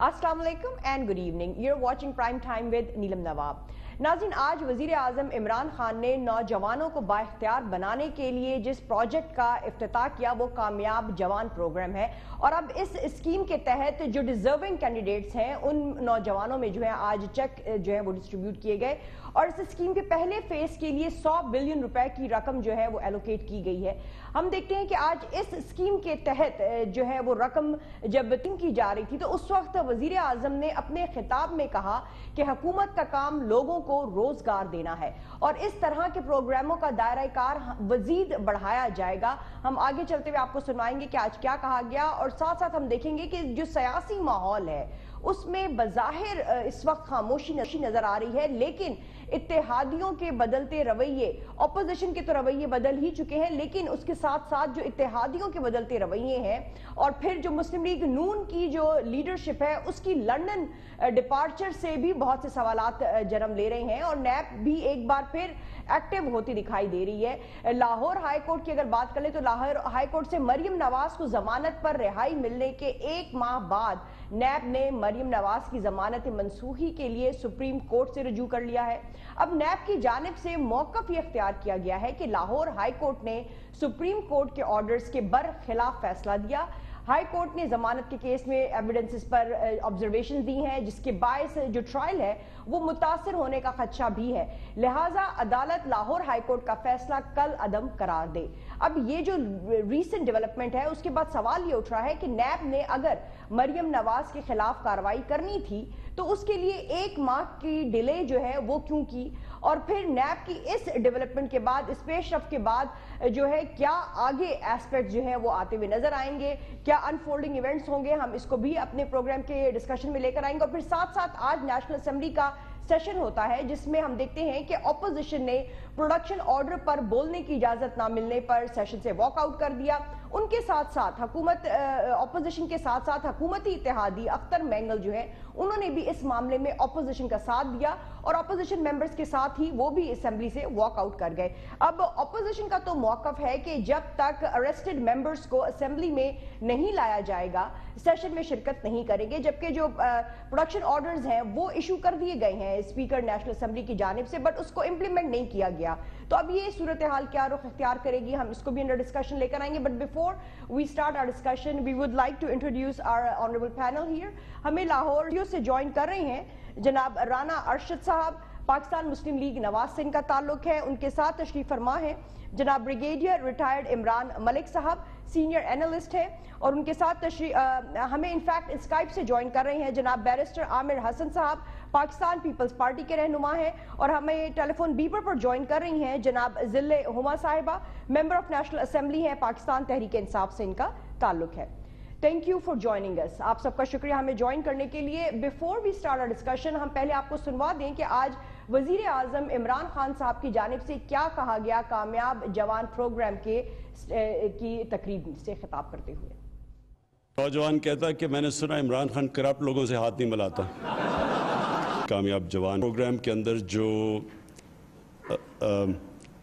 السلام علیکم and good evening you watching prime time with Neelam Nawab ناظرین آج وزیر اعظم عمران خان نے نوجوانوں کو با اختیار بنانے کے لیے جس پروجیکٹ کا افتتاح کیا وہ کامیاب جوان پروگرام ہے اور اب اس اسکیم کے تحت جو ڈیزرونگ کینڈیڈیٹس ہیں ان نوجوانوں میں جو ہے آج چیک جو ہے وہ ڈسٹریبیوٹ کیے گئے اور اس اسکیم کے پہلے فیس کے لیے سو بلین روپے کی رقم جو ہے وہ ایلوکیٹ کی گئی ہے۔ ہم دیکھتے ہیں کہ آج اس اسکیم کے تحت جو ہے وہ رقم جب تنگ کی جا رہی تھی تو اس وقت وزیر اعظم نے اپنے خطاب میں کہا کہ حکومت کا کام لوگوں کو روزگار دینا ہے اور اس طرح کے پروگراموں کا دائرہ کار وزید بڑھایا جائے گا۔ ہم آگے چلتے ہوئے آپ کو سنوائیں گے کہ آج کیا کہا گیا اور ساتھ ساتھ ہم دیکھیں گے کہ جو سیاسی ماحول ہے اس میں بظاہر اس وقت خاموشی نظر آ رہی ہے، لیکن اتحادیوں کے بدلتے رویے اپوزیشن کے تو رویے بدل ہی چکے ہیں، لیکن اس کے ساتھ ساتھ جو اتحادیوں کے بدلتے رویے ہیں، اور پھر جو مسلم لیگ نون کی جو لیڈرشپ ہے، اس کی لنڈن ڈپارچر سے بھی بہت سے سوالات جنم لے رہے ہیں، اور نیپ بھی ایک بار پھر ایکٹیو ہوتی دکھائی دے رہی ہے۔ لاہور ہائی کورٹ کی اگر بات کریں تو لاہور ہائی کورٹ سے مریم نواز کو زمانت پر رہائی ملنے کے ایک ماہ بعد نیب نے مریم نواز کی زمانت منسوخی کے لیے سپریم کورٹ سے رجوع کر لیا ہے۔ اب نیب کی جانب سے موقف یہ اختیار کیا گیا ہے کہ لاہور ہائی کورٹ نے سپریم کورٹ کے آرڈرز کے برخلاف فیصلہ دیا۔ ہائی کورٹ نے زمانت کے کیس میں ایویڈنسز پر آبزرویشن دی ہیں، جس کے باعث جو ٹرائل ہے، وہ متاثر ہونے کا خدشہ بھی ہے۔ لہٰذا عدالت لاہور ہائی کورٹ کا فیصلہ کل عدم قرار دے۔ اب یہ جو ریسنٹ ڈیولپمنٹ ہے، اس کے بعد سوال یہ اٹھ رہا ہے کہ نیب نے اگر مریم نواز کے خلاف کاروائی کرنی تھی، تو اس کے لیے ایک ماہ کی ڈیلے جو ہے، وہ کیوں کی؟ اور پھر نیب کی اس ڈیولپمنٹ کے بعد، اس پیش رفت کے بعد، جو ہے، کیا آگے ایسپیکٹ جو ہے وہ آتے ہوئے نظر آئیں گے؟ کیا انفولڈنگ ایونٹس ہوں گے؟ ہم اس کو بھی اپنے پروگرام کے ڈسکشن میں لے کر آئیں گے۔ اور پھر ساتھ ساتھ آج نیشنل اسمبلی کا سیشن ہوتا ہے، جس میں ہم دیکھتے ہیں کہ اپوزیشن نے پروڈکشن آرڈر پر بولنے کی اجازت نہ ملنے پر سیشن سے واک آؤٹ کر دیا۔ ان کے ساتھ ساتھ حکومت اپوزیشن کے ساتھ ساتھ حکومتی اتحادی اختر مینگل جو ہے انہوں نے بھی اس معاملے میں اپوزیشن کا ساتھ دیا اور اپوزیشن ممبرز کے ساتھ ہی وہ بھی اسمبلی سے واک آؤٹ کر گئے۔ اب اپوزیشن کا تو موقف ہے کہ جب تک اریسٹڈ ممبرز کو اسمبلی میں نہیں لایا جائے گا سیشن میں شرکت نہیں کریں گے، جبکہ جو پروڈکشن آرڈرز ہیں وہ ایشو کر دیے گئے ہیں اسپیکر نیشنل اسمبلی کی جانب سے بٹ اس کو امپلیمنٹ نہیں کیا گیا۔ تو اب یہ صورتحال کیا رخ اختیار کرے گی؟ ہم اس کو بھی انڈر ڈسکشن لے کر آئیں گے۔ But before we start our discussion we would like to introduce our honourable panel here ہمیں لاہور سے جوائن کر رہے ہیں جناب رانا ارشد صاحب، پاکستان مسلم لیگ نواز سے ان کا تعلق ہے، ان کے ساتھ تشریف فرما ہے جناب بریگیڈیئر ریٹائرڈ عمران ملک صاحب سینئر اینالسٹ ہے اور ان کے ساتھ تشریف ہمیں انفیکٹ اسکائپ سے جوائن کر رہے ہیں۔ جناب بیرسٹر عامر حسن صاحب پاکستان پیپلز پارٹی کے رہنما ہیں اور ہمیں ٹیلی فون بیپر پر جوائن کر رہی ہیں جناب ذل ہما صاحبہ، ممبر آف نیشنل اسمبلی ہیں پاکستان تحریک انصاف سے ان کا تعلق ہے۔ تھینک یو فار جوائننگ اس آپ سب کا شکریہ ہمیں جوائن کرنے کے لیے۔ بیفور وی اسٹارٹ ڈسکشن ہم پہلے آپ کو سنوا دیں کہ آج وزیر اعظم عمران خان صاحب کی جانب سے کیا کہا گیا، کامیاب جوان پروگرام کے کی تقریب سے خطاب کرتے ہوئے۔ نوجوان کہتا کہ میں نے سنا عمران خان کرپٹ لوگوں سے ہاتھ نہیں ملاتا۔ کامیاب جوان پروگرام کے اندر جو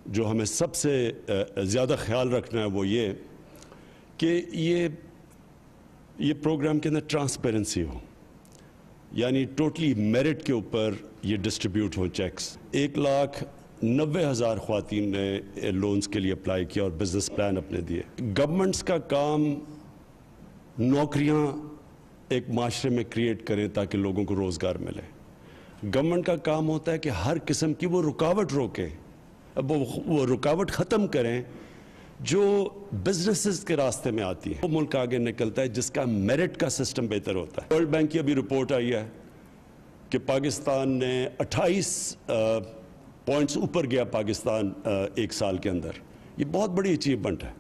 جو ہمیں سب سے زیادہ خیال رکھنا ہے وہ یہ کہ یہ یہ پروگرام کے اندر ٹرانسپیرنسی ہو یعنی ٹوٹلی میرٹ کے اوپر یہ ڈسٹریبیوٹ ہو چیکس۔ ایک لاکھ نوے ہزار خواتین نے لونز کے لیے اپلائی کیا اور بزنس پلان اپنے دیے۔ گورنمنٹس کا کام نوکریاں ایک معاشرے میں کریٹ کریں تاکہ لوگوں کو روزگار ملے۔ گورنمنٹ کا کام ہوتا ہے کہ ہر قسم کی وہ رکاوٹ روکیں وہ رکاوٹ ختم کریں جو بزنسز کے راستے میں آتی ہیں۔ وہ ملک آگے نکلتا ہے، جس کا میرٹ کا سسٹم بہتر ہوتا ہے۔ ورلڈ بینک کی ابھی رپورٹ آئی ہے کہ پاکستان نے اٹھائیس پوائنٹس اوپر گیا پاکستان ایک سال کے اندر۔ یہ بہت بڑی اچیومنٹ ہے۔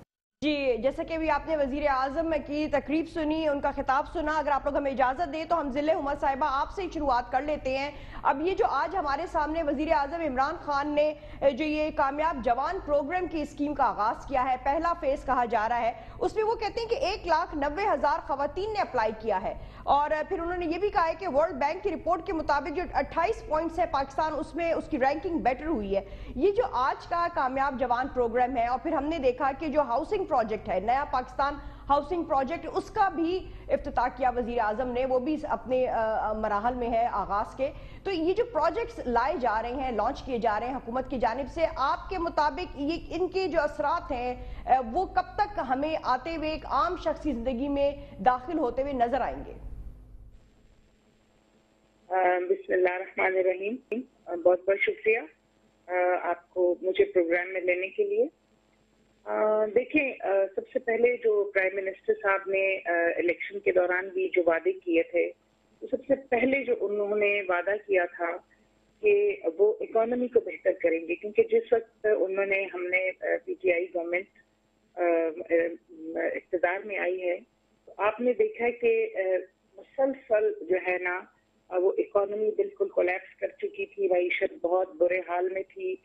جی جیسا کہ بھی آپ نے وزیر اعظم کی تقریب سنی، ان کا خطاب سنا، اگر آپ لوگ ہمیں اجازت دیں تو ہم ضلع عمر صاحبہ آپ سے شروعات کر لیتے ہیں۔ اب یہ جو آج ہمارے سامنے وزیر اعظم عمران خان نے، جو یہ کامیاب جوان پروگرام کی اسکیم کا آغاز کیا ہے، پہلا فیس کہا جا رہا ہے، اس میں وہ کہتے ہیں کہ ایک لاکھ نوے ہزار خواتین نے اپلائی کیا ہے۔ اور پھر انہوں نے یہ بھی کہا ہے کہ ورلڈ بینک کی رپورٹ کے مطابق جو اٹھائیس پوائنٹس ہے پاکستان، اس میں اس کی رینکنگ بیٹر ہوئی ہے۔ یہ جو آج کا کامیاب جوان پروگرام ہے، اور پھر ہم نے دیکھا کہ جو ہاؤسنگ پروجیکٹ ہے۔ نیا پاکستان ہاؤسنگ پروجیکٹ، اس کا بھی افتتاح کیا وزیر اعظم نے، وہ بھی اپنے مراحل میں ہے آغاز کے۔ تو یہ جو پروجیکٹس لائے جا رہے ہیں، لانچ کیے جا رہے ہیں حکومت کی جانب سے، آپ کے مطابق یہ ان کے جو اثرات ہیں وہ کب تک ہمیں آتے ہوئے ایک عام شخصی زندگی میں داخل ہوتے ہوئے نظر آئیں گے؟ بسم اللہ الرحمن الرحیم۔ بہت بہت شکریہ آپ کو مجھے پروگرام میں لینے کے لیے۔ دیکھیں سب سے پہلے جو پرائم منسٹر صاحب نے الیکشن کے دوران بھی جو وعدے کیے تھے سب سے پہلے جو انہوں نے وعدہ کیا تھا کہ وہ اکانومی کو بہتر کریں گے، کیونکہ جس وقت انہوں نے، ہم نے پی ٹی آئی گورنمنٹ اقتدار میں آئی ہے، تو آپ نے دیکھا کہ مسلسل جو ہے نا وہ اکانومی بالکل کولیپس کر چکی تھی، معیشت بہت برے حال میں تھی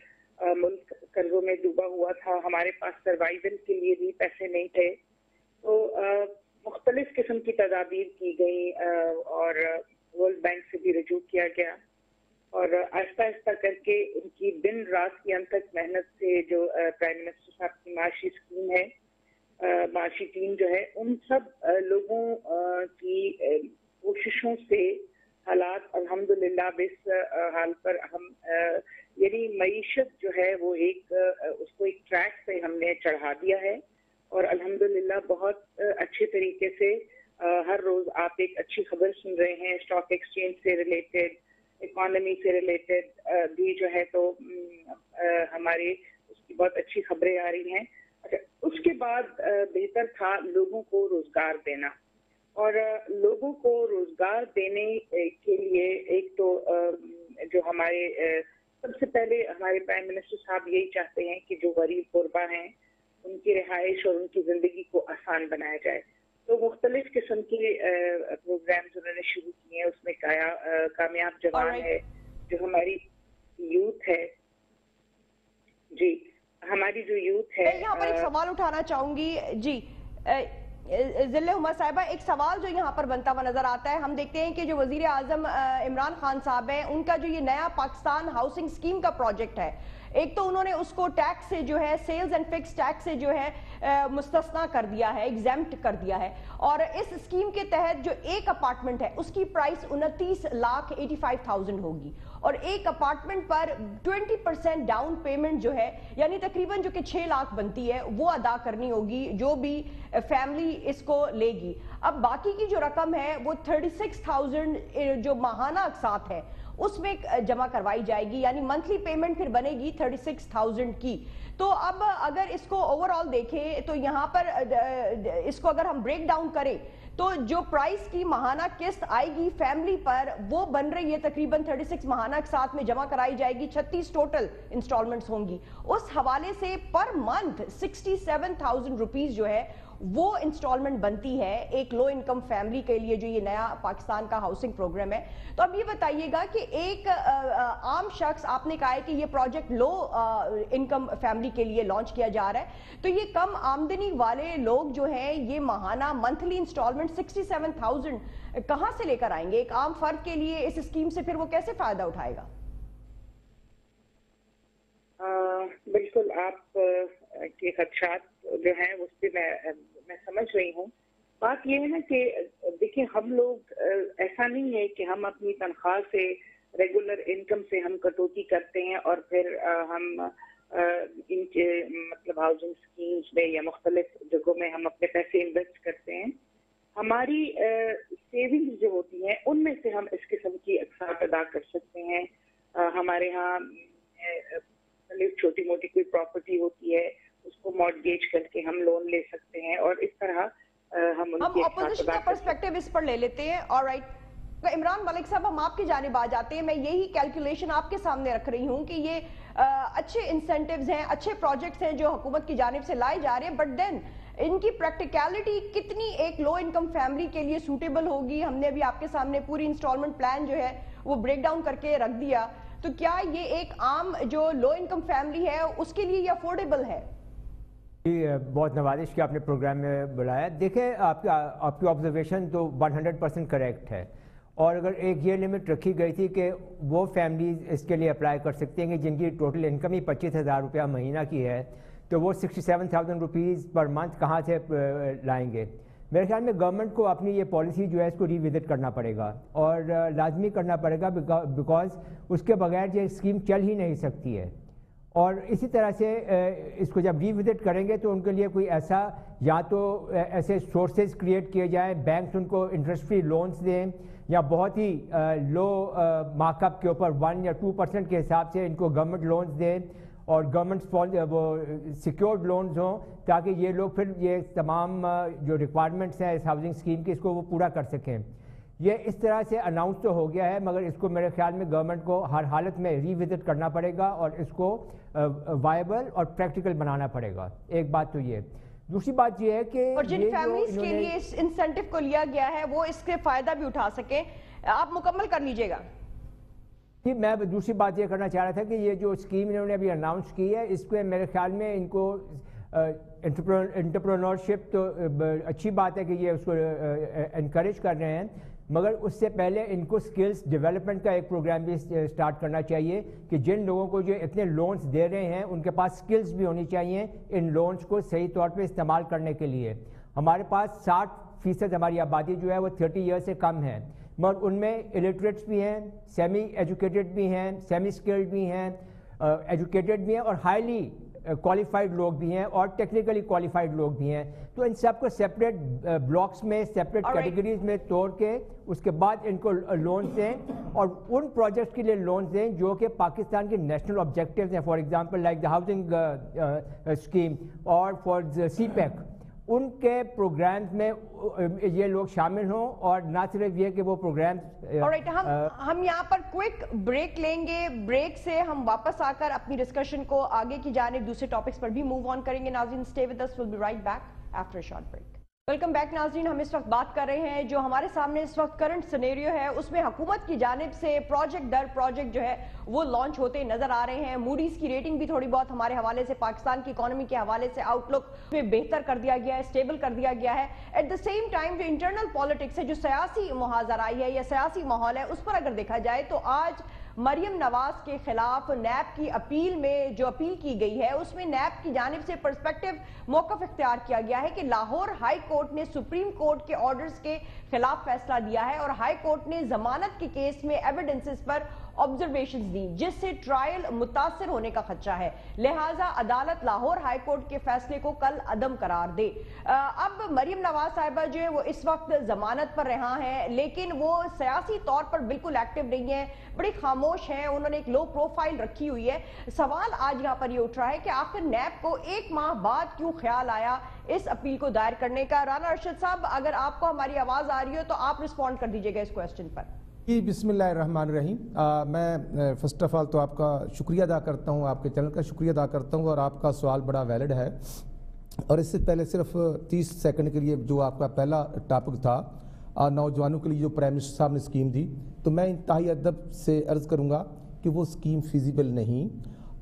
ملک قرضوں میں ڈوبا ہوا تھا، ہمارے پاس سروائیول کے لیے بھی پیسے نہیں تھے۔ تو مختلف قسم کی تدابیر کی گئی اور ورلڈ بینک سے بھی رجوع کیا گیا۔ اور آہستہ آہستہ کر کے ان کی دن رات کی انت تک محنت سے جو پرائم منسٹر صاحب کی معاشی اسکیم ہے معاشی ٹیم جو ہے، ان سب لوگوں کی کوششوں سے حالات الحمدللہ بس حال پر ہم یعنی معیشت جو ہے وہ ایک، اس کو ایک ٹریک پہ ہم نے چڑھا دیا ہے اور الحمدللہ بہت اچھے طریقے سے، ہر روز آپ ایک اچھی خبر سن رہے ہیں اسٹاک ایکسچینج سے ریلیٹڈ اکانومی سے ریلیٹڈ بھی جو ہے تو ہماری اس کی بہت اچھی خبریں آ رہی ہیں۔ اچھا اس کے بعد، بہتر تھا لوگوں کو روزگار دینا۔ اور لوگوں کو روزگار دینے کے لیے ایک تو، جو ہمارے سب سے پہلے ہمارے پرائم منسٹر صاحب یہی چاہتے ہیں کہ جو غریب غربا ہیں ان کی رہائش اور ان کی زندگی کو آسان بنایا جائے۔ تو مختلف قسم کے پروگرامز انہوں نے شروع کیے ہیں۔ اس میں کامیاب جوان ہے جو ہماری یوتھ ہے۔ جی ہماری جو یوتھ ہے یہاں پر ایک سوال اٹھانا چاہوں گی۔ جی ضلع عمر صاحبہ، ایک سوال جو یہاں پر بنتا ہوا نظر آتا ہے، ہم دیکھتے ہیں کہ جو وزیر اعظم عمران خان صاحب ہیں، ان کا جو یہ نیا پاکستان ہاؤسنگ سکیم کا پروجیکٹ ہے ایک تو انہوں نے اس کو ٹیکس سے جو ہے سیلز اینڈ فکس ٹیکس سے جو ہے مستثنا کر دیا ہے ایگزیمٹ کر دیا ہے۔ اور اس سکیم کے تحت جو ایک اپارٹمنٹ ہے، اس کی پرائس انتیس لاکھ ایٹی فائیو تھاؤزنڈ ہوگی۔ اور ایک اپارٹمنٹ پر ٹوینٹی پرسینٹ ڈاؤن پیمنٹ جو ہے یعنی تقریباً جو کہ چھ لاکھ بنتی ہے، وہ ادا کرنی ہوگی، جو بھی فیملی اس کو لے گی۔ اب باقی کی جو رقم ہے، وہ تھرٹی سکس تھاؤزنڈ جو ماہانہ اقساط ہے اس میں جمع کروائی جائے گی یعنی منتھلی پیمنٹ پھر بنے گی تھرٹی سکس تھاؤزنڈ کی۔ تو اب اگر اس کو اوور آل دیکھیں تو یہاں پر اس کو اگر ہم بریک ڈاؤن کریں تو جو پرائس کی ماہانہ قسط آئے گی فیملی پر وہ بن رہی ہے تقریباً 36 ماہانہ کے ساتھ میں جمع کرائی جائے گی 36 ٹوٹل انسٹالمنٹس ہوں گی۔ اس حوالے سے پر منتھ 67,000 روپیز جو ہے وہ انسٹالمنٹ بنتی ہے ایک لو انکم فیملی کے لیے جو یہ نیا پاکستان کا ہاؤسنگ پروگرام ہے۔ تو اب یہ بتائیے گا کہ ایک عام شخص، آپ نے کہا ہے کہ یہ پروجیکٹ لو انکم فیملی کے لیے لانچ کیا جا رہا ہے۔ تو یہ کم آمدنی والے لوگ جو ہیں، یہ ماہانہ monthly instalment sixty seven thousand کہاں سے لے کر آئیں گے؟ ایک عام فرد کے لیے اس اسکیم سے پھر وہ کیسے فائدہ اٹھائے گا؟ بالکل آپ کے خدشات جو ہیں اس پہ میں سمجھ رہی ہوں۔ بات یہ ہے نا کہ دیکھیں، ہم لوگ، ایسا نہیں ہے کہ ہم اپنی تنخواہ سے ریگولر انکم سے ہم کٹوتی کرتے ہیں اور پھر ہم ان کے مطلب ہاؤسنگ اسکیمز میں یا مختلف جگہوں میں ہم اپنے پیسے انویسٹ کرتے ہیں۔ ہماری سیونگز جو ہوتی ہیں، ان میں سے ہم اس قسم کی اقساط ادا کر سکتے ہیں۔ ہمارے ہاں مطلب چھوٹی موٹی کوئی پراپرٹی ہوتی ہے کو مارگیج کر کے ہم لون لے سکتے ہیں اور اس طرح ہم ان کی اپوزیشن کا پرسپیکٹیو اس پر لے لیتے ہیں. اور رائٹ عمران ملک صاحب ہم آپ کی جانب آ جاتے ہیں. میں یہی کیلکولیشن آپ کے سامنے رکھ رہی ہوں کہ یہ اچھے انسینٹیوز ہیں اچھے پروجیکٹس ہیں جو حکومت کی جانب سے لائے جا رہے ہیں. بٹ دین ان کی پریکٹیکیلٹی کتنی ایک لو انکم فیملی کے لیے سوٹیبل ہوگی؟ ہم نے ابھی آپ کے سامنے پوری انسٹالمنٹ پلان جو ہے وہ بریک ڈاؤن کر کے رکھ دیا. تو کیا یہ ایک عام جو لو انکم فیملی ہے اس کے لیے یہ افورڈیبل ہے؟ جی بہت نوازش کی آپ نے پروگرام میں بلایا۔ دیکھیں، آپ آپ کی آبزرویشن تو ون ہنڈریڈ پرسینٹ کریکٹ ہے۔ اور اگر ایک یہ لمٹ رکھی گئی تھی کہ وہ فیملیز اس کے لیے اپلائی کر سکتے ہیں جن کی ٹوٹل انکم ہی پچیس ہزار روپیہ مہینہ کی ہے، تو وہ sixty seven thousand rupees per month کہاں سے لائیں گے؟ میرے خیال میں گورنمنٹ کو اپنی یہ پالیسی جو ہے اس کو ری وزٹ کرنا پڑے گا۔ اور لازمی کرنا پڑے گا بیکاز اس کے بغیر یہ اسکیم چل ہی نہیں سکتی ہے۔ اور اسی طرح سے اس کو جب ری وزٹ کریں گے تو ان کے لیے کوئی ایسا، یا تو ایسے سورسز کریٹ کیے جائیں بینکس ان کو انٹرسٹ فری لونز دیں، یا بہت ہی لو مارک اپ کے اوپر ون یا ٹو پرسنٹ کے حساب سے ان کو گورنمنٹ لونز دیں اور گورنمنٹ وہ سیکیورڈ لونز ہوں تاکہ یہ لوگ پھر یہ تمام جو ریکوائرمنٹس ہیں اس ہاؤسنگ اسکیم کی، اس کو وہ پورا کر سکیں۔ یہ اس طرح سے اناؤنس تو ہو گیا ہے مگر اس کو میرے خیال میں گورنمنٹ کو ہر حالت میں ری وزٹ کرنا پڑے گا اور اس کو وائبل اور پریکٹیکل بنانا پڑے گا۔ ایک بات تو یہ۔ دوسری بات یہ ہے کہ اور جن فیملیز کے لیے اس انسینٹیو کو لیا گیا ہے وہ اس کے فائدہ بھی اٹھا سکیں۔ آپ مکمل کر لیجیے گا۔ جی میں دوسری بات یہ کرنا چاہ رہا تھا کہ یہ جو اسکیم انہوں نے ابھی اناؤنس کی ہے اس پہ میرے خیال میں ان کو انٹرپرونورشپ تو اچھی بات ہے کہ یہ اس کو انکریج کر رہے ہیں۔ مگر اس سے پہلے ان کو سکلز ڈیولپمنٹ کا ایک پروگرام بھی سٹارٹ کرنا چاہیے کہ جن لوگوں کو جو اتنے لونز دے رہے ہیں، ان کے پاس سکلز بھی ہونی چاہیے ان لونز کو صحیح طور پہ استعمال کرنے کے لیے۔ ہمارے پاس ساٹھ فیصد ہماری آبادی جو ہے وہ تھرٹی ایئر سے کم ہے۔ مگر ان میں الٹریٹس بھی ہیں سیمی ایجوکیٹڈ بھی ہیں سیمی سکلڈ بھی ہیں uh, ایجوکیٹڈ بھی ہیں اور ہائیلی کوالیفائڈ لوگ بھی ہیں اور ٹیکنیکلی کوالیفائڈ لوگ بھی ہیں۔ تو ان سب کو سیپریٹ بلاکس میں سیپریٹ کیٹیگریز میں توڑ کے اس کے بعد ان کو لونز دیں۔ اور ان پروجیکٹس کے لیے لونز دیں جو کہ پاکستان کے نیشنل آبجیکٹیوز ہیں۔ For example like the housing scheme اور فار سی پیک ان کے پروگرامز میں یہ لوگ شامل ہوں اور نہ صرف یہ کہ وہ پروگرامز ہم یہاں پر کوئک بریک لیں گے۔ بریک سے ہم واپس آ کر اپنی ڈسکشن کو آگے کی جانب دوسرے ٹاپکس پر بھی موو آن کریں گے۔ ناظرین stay with us will be right back after short break welcome back ناظرین ہم اس وقت بات کر رہے ہیں جو ہمارے سامنے اس وقت کرنٹ سنیریو ہے، اس میں حکومت کی جانب سے پروجیکٹ در پروجیکٹ جو ہے، وہ لانچ ہوتے نظر آ رہے ہیں۔ موڈیز کی ریٹنگ بھی تھوڑی بہت ہمارے حوالے سے، پاکستان کی اکانومی کے حوالے سے آؤٹ لک میں بہتر کر دیا گیا ہے سٹیبل کر دیا گیا ہے۔ ایٹ دا سیم ٹائم جو انٹرنل پالیٹکس ہے، جو سیاسی محاذر آئی ہے یا سیاسی ماحول ہے، اس پر اگر دیکھا جائے تو آج مریم نواز کے خلاف نیب کی اپیل میں جو اپیل کی گئی ہے، اس میں نیب کی جانب سے پرسپیکٹو موقف اختیار کیا گیا ہے کہ لاہور ہائی کورٹ نے سپریم کورٹ کے آرڈرز کے خلاف فیصلہ دیا ہے اور ہائی کورٹ نے ضمانت کے کیس میں ایویڈنسز پر آبزرویشنز دی، جس سے ٹرائل متاثر ہونے کا خدشہ ہے۔ لہٰذا عدالت لاہور ہائی کورٹ کے فیصلے کو کل عدم قرار دے۔ اب مریم نواز صاحبہ جو ہے وہ اس وقت ضمانت پر رہا ہیں، لیکن وہ سیاسی طور پر بالکل ایکٹیو نہیں ہے بڑی خاموش ہیں، انہوں نے ایک لو پروفائل رکھی ہوئی ہے۔ سوال آج یہاں پر یہ اٹھ رہا ہے کہ آخر نیب کو ایک ماہ بعد کیوں خیال آیا اس اپیل کو دائر کرنے کا؟ رانا ارشد صاحب، اگر آپ کو ہماری آواز آ رہی ہو تو آپ رسپونڈ کر دیجیے گا اس کوئسٹن پر۔ جی بسم اللہ الرحمن الرحیم۔ میں فرسٹ آف آل تو آپ کا شکریہ ادا کرتا ہوں، آپ کے چینل کا شکریہ ادا کرتا ہوں اور آپ کا سوال بڑا ویلڈ ہے۔ اور اس سے پہلے صرف تیس سیکنڈ کے لیے جو آپ کا پہلا ٹاپک تھا نوجوانوں کے لیے جو پرائم منسٹر صاحب نے اسکیم دی، تو میں انتہائی ادب سے عرض کروں گا کہ وہ اسکیم فیزیبل نہیں۔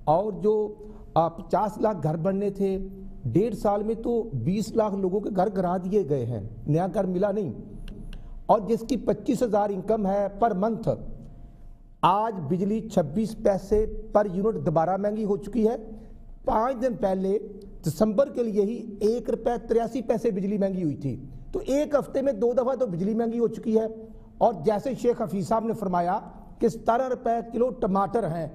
اور جو پچاس لاکھ گھر بننے تھے، ڈیڑھ سال میں تو بیس لاکھ لوگوں کے گھر گرا دیے گئے ہیں۔ نیا گھر ملا نہیں۔ اور جس کی پچیس ہزار انکم ہے پر منتھ، آج بجلی چھبیس پیسے پر یونٹ دوبارہ مہنگی ہو چکی ہے۔ پانچ دن پہلے دسمبر کے لیے ہی ایک روپے تریاسی پیسے بجلی مہنگی ہوئی تھی۔ تو ایک ہفتے میں دو دفعہ تو بجلی مہنگی ہو چکی ہے۔ اور جیسے شیخ حفیظ صاحب نے فرمایا کہ ستارہ روپے کلو ٹماٹر ہیں۔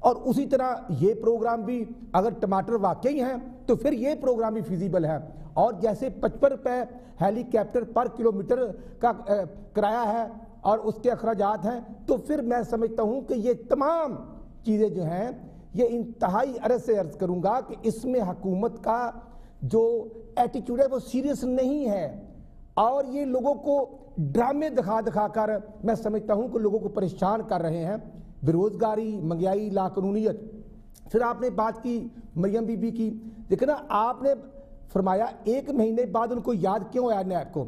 اور اسی طرح یہ پروگرام بھی اگر ٹماٹر واقعی ہیں تو پھر یہ پروگرام بھی فیزیبل ہے اور جیسے پچپن روپے ہیلی کیپٹر پر کلومیٹر کا کرایہ ہے اور اس کے اخراجات ہیں، تو پھر میں سمجھتا ہوں کہ یہ تمام چیزیں جو ہیں، یہ انتہائی عرض سے عرض کروں گا کہ اس میں حکومت کا جو ایٹیچوڈ ہے وہ سیریس نہیں ہے۔ اور یہ لوگوں کو ڈرامے دکھا دکھا کر میں سمجھتا ہوں کہ لوگوں کو پریشان کر رہے ہیں۔ بے روزگاری منگیائی پھر آپ نے بات کی، مریم بی بی کی۔ لیکن آپ نے فرمایا ایک مہینے بعد ان کو یاد کیوں آیا نیب کو؟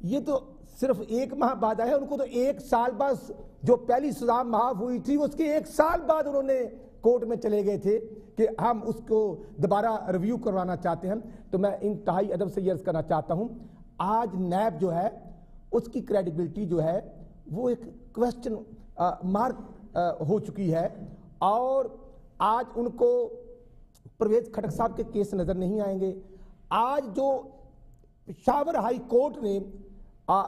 یہ تو صرف ایک ماہ بعد آیا ان کو تو ایک سال بعد جو پہلی سزا معاف ہوئی تھی، اس کے ایک سال بعد انہوں نے کورٹ میں چلے گئے تھے کہ ہم اس کو دوبارہ ریویو کروانا چاہتے ہیں۔ تو میں انتہائی ادب سے یہ کرنا چاہتا ہوں، آج نیب جو ہے، اس کی کریڈیبلٹی جو ہے، وہ ایک کوشچن مارک ہو چکی ہے۔ اور آج ان کو پرویز کھٹک صاحب کے کیس نظر نہیں آئیں گے۔ آج جو پشاور ہائی کورٹ نے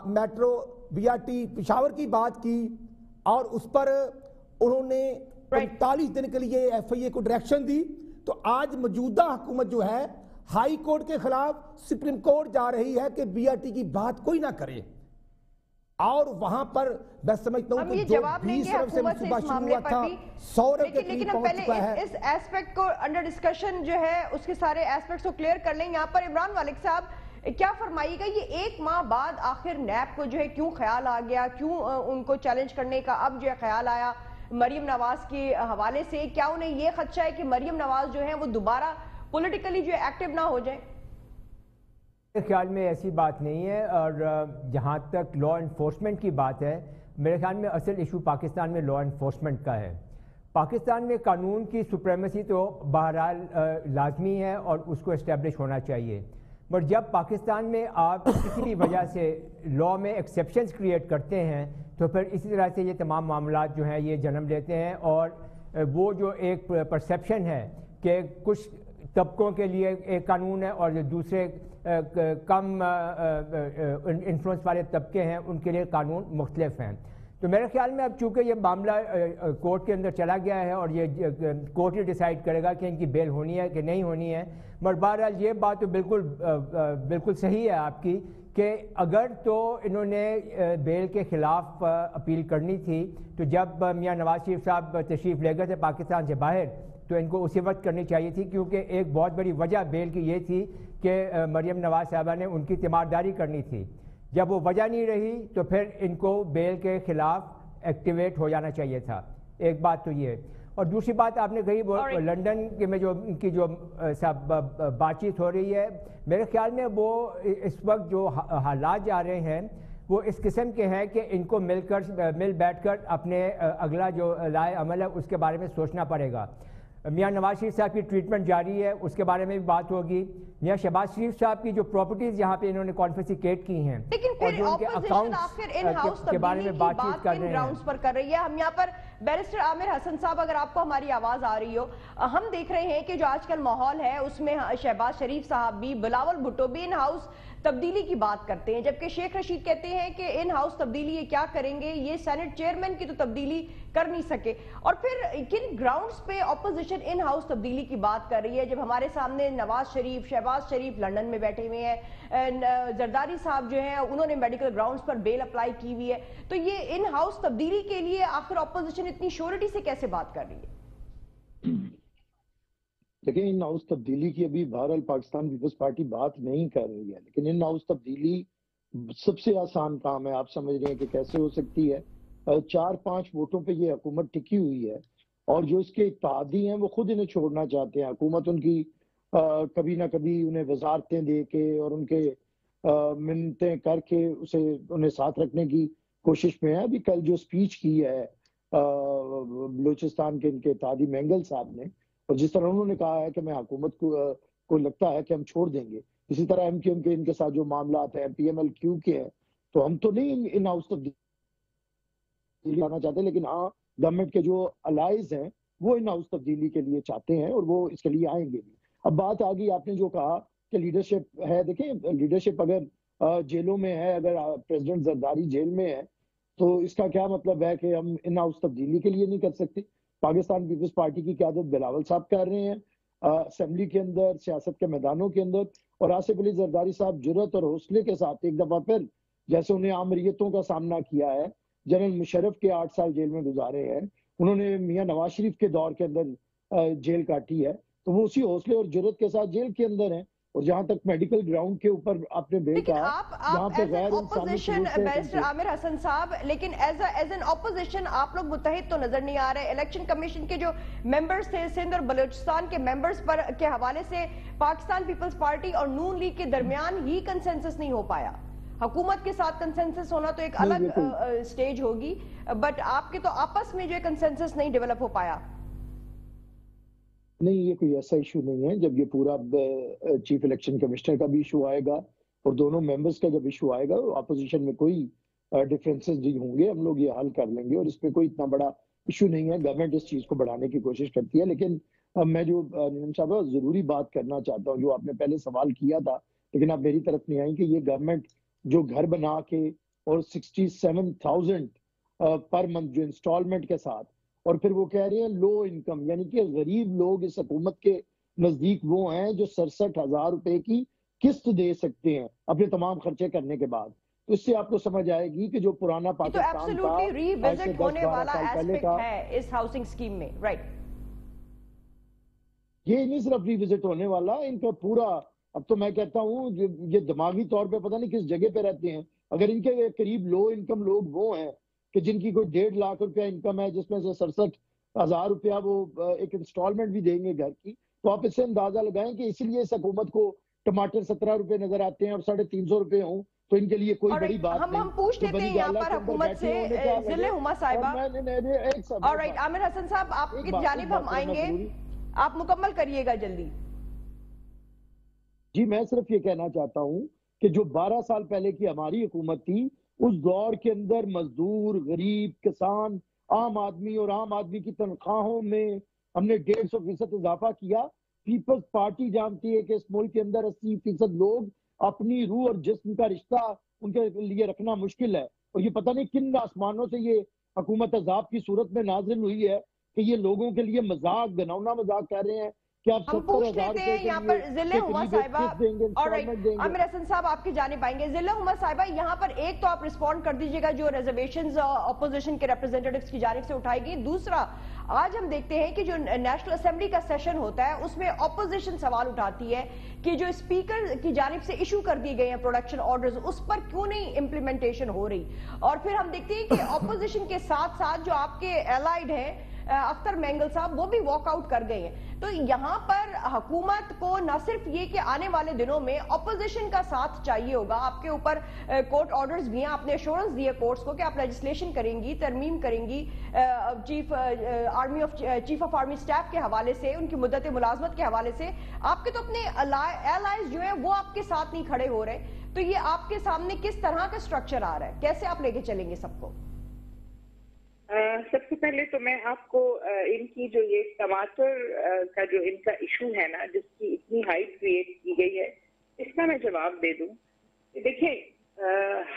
metro B R T Peshawar کی بات کی، اور اس پر انہوں نے پینتالیس دن کے لیے ایف آئی اے کو ڈائریکشن دی، تو آج موجودہ حکومت جو ہے، ہائی کورٹ کے خلاف سپریم کورٹ جا رہی ہے کہ بی آر ٹی کی بات کوئی نہ کرے۔ اور وہاں پر میں سمجھتا ہوں کہ جو بیس طرف سے منصوبہ شروع ہوا تھا سورب کے قریب پہنچ چکا ہے۔ اس ایسپیکٹ کو انڈر ڈسکشن جو ہے اس کے سارے ایسپیکٹس کو کلیئر کر لیں۔ یہاں پر عمران والک صاحب کیا فرمائیے گا یہ ایک ماہ بعد آخر نیب کو جو ہے کیوں خیال آ گیا؟ کیوں ان کو چیلنج کرنے کا اب جو ہے خیال آیا؟ مریم نواز کے حوالے سے کیا انہیں یہ خدشہ ہے کہ مریم نواز جو ہے وہ دوبارہ پولیٹیکلی جو ایکٹیو نہ ہو جائیں؟ خیال میں ایسی بات نہیں ہے اور جہاں تک لا انفورسمنٹ کی بات ہے، میرے خیال میں اصل ایشو پاکستان میں لا انفورسمنٹ کا ہے۔ پاکستان میں قانون کی سپریمیسی تو بہرحال لازمی ہے اور اس کو اسٹیبلش ہونا چاہیے۔ بٹ جب پاکستان میں آپ کسی بھی وجہ سے لا میں ایکسیپشنز کریٹ کرتے ہیں، تو پھر اسی طرح سے یہ تمام معاملات جو ہیں، یہ جنم لیتے ہیں اور وہ جو ایک پرسیپشن ہے کہ کچھ طبقوں کے لیے ایک قانون ہے اور جو دوسرے کم انفلوئنس والے طبقے ہیں، ان کے لیے قانون مختلف ہیں۔ تو میرے خیال میں اب چونکہ یہ معاملہ کورٹ کے اندر چلا گیا ہے اور یہ کورٹ ہی ڈیسائیڈ کرے گا کہ ان کی بیل ہونی ہے کہ نہیں ہونی ہے، مگر بہرحال یہ بات تو بالکل بالکل صحیح ہے آپ کی کہ اگر تو انہوں نے بیل کے خلاف اپیل کرنی تھی، تو جب میاں نواز شریف صاحب تشریف لے گئے تھے پاکستان سے باہر، تو ان کو اسی وقت کرنی چاہیے تھی، کیونکہ ایک بہت بڑی وجہ بیل کی یہ تھی کہ مریم نواز صاحبہ نے ان کی تیمارداری کرنی تھی۔ جب وہ وجہ نہیں رہی، تو پھر ان کو بیل کے خلاف ایکٹیویٹ ہو جانا چاہیے تھا۔ ایک بات تو یہ اور دوسری بات آپ نے کہی وہ لنڈن کے میں جو ان کی جو بات چیت ہو رہی ہے میرے خیال میں وہ اس وقت جو حالات جا رہے ہیں وہ اس قسم کے ہیں کہ ان کو مل کر مل بیٹھ کر اپنے اگلا جو لائے عمل ہے اس کے بارے میں سوچنا پڑے گا۔ میاں نواز شریف صاحب کی ٹریٹمنٹ جاری ہے اس کے بارے میں بھی بات ہوگی۔ میاں شہباز شریف صاحب کی جو پراپرٹیز یہاں پہ انہوں نے کانفیسیکیٹ کی ہیں اور جو ان کے اکاؤنٹس کے بارے میں بات رہے ہیں۔ پر کر رہی ہے۔ ہم یہاں پر بیرسٹر عامر حسن صاحب اگر آپ کو ہماری آواز آ رہی ہو ہم دیکھ رہے ہیں کہ جو آج کل ماحول ہے اس میں شہباز شریف صاحب بھی بلاول بھٹو بھی ان ہاؤس تبدیلی کی بات کرتے ہیں۔ جبکہ شیخ رشید کہتے ہیں کہ ان ہاؤس تبدیلی یہ کیا کریں گے؟ یہ سینٹ چیئرمین کی تو تبدیلی کر نہیں سکے۔ اور پھر کن گراؤنڈز پہ اپوزیشن ان ہاؤس تبدیلی کی بات کر رہی ہے؟ جب ہمارے سامنے نواز شریف، شہباز شریف لنڈن میں بیٹھے ہوئے ہیں زرداری صاحب جو ہیں، انہوں نے میڈیکل گراؤنڈز پر بیل اپلائی کی ہوئی ہے۔ تو یہ ان ہاؤس تبدیلی کے لیے آخر اپوزیشن اتنی شورٹی سے کیسے بات کر رہی ہے؟ لیکن ان ہاؤس تبدیلی کی ابھی بہرحال پاکستان پیپلز پارٹی بات نہیں کر رہی ہے، لیکن ان ہاؤس تبدیلی سب سے آسان کام ہے، آپ سمجھ رہے ہیں کہ کیسے ہو سکتی ہے۔ چار پانچ ووٹوں پہ یہ حکومت ٹکی ہوئی ہے اور جو اس کے اتحادی ہیں وہ خود انہیں چھوڑنا چاہتے ہیں۔ حکومت ان کی کبھی نہ کبھی انہیں وزارتیں دے کے اور ان کے منتیں کر کے اسے، انہیں ساتھ رکھنے کی کوشش میں ہے۔ ابھی کل جو سپیچ کی ہے بلوچستان کے ان کے اتحادی مینگل صاحب نے اور جس طرح انہوں نے کہا ہے کہ میں حکومت کو کو لگتا ہے کہ ہم چھوڑ دیں گے۔ اسی طرح ایم کیو ایم کے، ان کے ساتھ جو معاملات ہیں، پی ایم ایل کیو کے ہیں، تو ہم تو نہیں ان ہاؤس تبدیلی آنا چاہتے، لیکن ہاں گورنمنٹ کے جو الائز ہیں، وہ ان ہاؤس تبدیلی کے لیے چاہتے ہیں اور وہ اس کے لیے آئیں گے بھی۔ اب بات آگئی، آپ نے جو کہا کہ لیڈرشپ ہے، دیکھیں لیڈرشپ اگر جیلوں میں ہے، اگر پریزیڈنٹ زرداری جیل میں ہے، تو اس کا کیا مطلب ہے کہ ہم ان ہاؤس تبدیلی کے لیے نہیں کر سکتے؟ پاکستان پیپلز پارٹی کی قیادت بلاول صاحب کر رہے ہیں اسمبلی کے اندر، سیاست کے میدانوں کے اندر، اور آصف علی زرداری صاحب جرت اور حوصلے کے ساتھ ایک دفعہ پھر جیسے انہیں عامریتوں کا سامنا کیا ہے، جنرل مشرف کے آٹھ سال جیل میں گزارے ہیں، انہوں نے میاں نواز شریف کے دور کے اندر جیل کاٹی ہے، تو وہ اسی حوصلے اور جرت کے ساتھ جیل کے اندر ہیں۔ اور جہاں تک میڈیکل گراؤنڈ کے اوپر آپ نے بیل کہا جہاں پہ غیر انسانی بیرسٹر عامر حسن صاحب لیکن ایز این اپوزیشن آپ لوگ متحد تو نظر نہیں آ رہے۔ الیکشن کمیشن کے جو ممبرز تھے سندھ اور بلوچستان کے ممبرز پر کے حوالے سے پاکستان پیپلز پارٹی اور نون لیگ کے درمیان ہی کنسنسس نہیں ہو پایا۔ حکومت کے ساتھ کنسنسس ہونا تو ایک الگ سٹیج ہوگی۔ بٹ آپ کے تو آپس میں جو کنسنسس نہیں ڈیولپ ہو پایا۔ نہیں، یہ کوئی ایسا ایشو نہیں ہے۔ جب یہ پورا چیف الیکشن کمشنر کا بھی ایشو آئے گا اور دونوں ممبرز کا جب ایشو آئے گا اپوزیشن میں کوئی ڈیفرنسز نہیں ہوں گے۔ ہم لوگ یہ حل کر لیں گے اور اس پہ کوئی اتنا بڑا ایشو نہیں ہے۔ گورنمنٹ اس چیز کو بڑھانے کی کوشش کرتی ہے۔ لیکن میں جو نیلم صاحب ضروری بات کرنا چاہتا ہوں، جو آپ نے پہلے سوال کیا تھا، لیکن آپ میری طرف نہیں آئیں کہ یہ گورنمنٹ جو گھر بنا کے اور sixty seven thousand per month جو انسٹالمنٹ کے ساتھ اور پھر وہ کہہ رہے ہیں لو انکم یعنی کہ غریب لوگ اس حکومت کے نزدیک وہ ہیں جو سڑسٹھ ہزار روپے کی قسط دے سکتے ہیں اپنے تمام خرچے کرنے کے بعد۔ تو اس سے آپ کو سمجھ آئے گی کہ جو پرانا پاکستان تھا اس ہاؤسنگ سکیم میں رائٹ یہ نہیں صرف ری وزٹ ہونے والا ان کا پورا اب تو میں کہتا ہوں یہ دماغی طور پہ پتہ نہیں کس جگہ پہ رہتے ہیں۔ اگر ان کے قریب لو انکم لوگ وہ ہیں کہ جن کی کوئی ڈیڑھ لاکھ روپیہ انکم ہے جس میں سے سڑسٹھ ہزار روپیہ وہ ایک انسٹالمنٹ بھی دیں گے گھر کی تو آپ اس سے اندازہ لگائیں کہ اس لیے اس حکومت کو ٹماٹر سترہ روپے نظر آتے ہیں اور ساڑھے تین سو روپے ہوں تو ان کے لیے کوئی بڑی بات نہیں ہم پوچھ لیتے ہیں یہاں پر حکومت سے ضلع ہما صاحبہ اور عامر حسن صاحب آپ کی جانب ہم آئیں گے۔ آپ مکمل کریے گا جلدی۔ جی میں صرف یہ کہنا چاہتا ہوں کہ جو بارہ سال پہلے کی ہماری حکومت تھی اس دور کے اندر مزدور، غریب، کسان، عام آدمی اور عام آدمی کی تنخواہوں میں ہم نے ڈیڑھ سو فیصد اضافہ کیا۔ پیپلز پارٹی جانتی ہے کہ اس ملک کے اندر اسی فیصد لوگ اپنی روح اور جسم کا رشتہ ان کے لیے رکھنا مشکل ہے۔ اور یہ پتہ نہیں کن آسمانوں سے یہ حکومت عذاب کی صورت میں نازل ہوئی ہے کہ یہ لوگوں کے لیے مزاق گناؤنا مزاق کہہ رہے ہیں۔ ہم پوچھ لیتے ہیں یہاں پر ضلع ہما صاحبہ۔ عامر حسن صاحب آپ کی جانب آئیں گے۔ ضلع ہما صاحبہ یہاں پر ایک تو آپ رسپونڈ کر دیجیے گا جو ریزرویشنز اپوزیشن کے ریپرزنٹیٹیوز کی جانب سے اٹھائی گئی۔ دوسرا آج ہم دیکھتے ہیں کہ جو نیشنل اسمبلی کا سیشن ہوتا ہے اس میں اپوزیشن سوال اٹھاتی ہے کہ جو اسپیکر کی جانب سے ایشو کر دی گئے ہیں پروڈکشن آرڈرز اس پر کیوں نہیں امپلیمنٹیشن ہو رہی؟ اور پھر ہم دیکھتے ہیں کہ اپوزیشن کے ساتھ ساتھ جو آپ کے ایلائیڈ ہیں اختر مینگل صاحب، وہ بھی واک آؤٹ کر گئے ہیں۔ تو یہاں پر حکومت کو نہ صرف یہ کہ آنے والے دنوں میں اپوزیشن کا ساتھ چاہیے ہوگا، آپ کے اوپر کورٹ آرڈرز بھی ہیں۔ آپ نے ایشورنس دیے کورٹس کو کہ آپ لیجسلیشن کریں گی، ترمیم کریں گی۔ Chief army of chief of army staff کے حوالے سے، ان کی مدت ملازمت کے حوالے سے، آپ کے تو اپنے ایلائز جو ہیں وہ آپ کے ساتھ نہیں کھڑے ہو رہے۔ تو یہ آپ کے سامنے کس طرح کا سٹرکچر آ رہا ہے؟ کیسے آپ لے کے چلیں گے سب کو؟ سب سے پہلے تو میں آپ کو ان کی جو یہ ٹماٹر کا جو ان کا ایشو ہے نا، جس کی اتنی ہائٹ کریٹ کی گئی ہے، اس کا میں جواب دے دوں۔ دیکھیں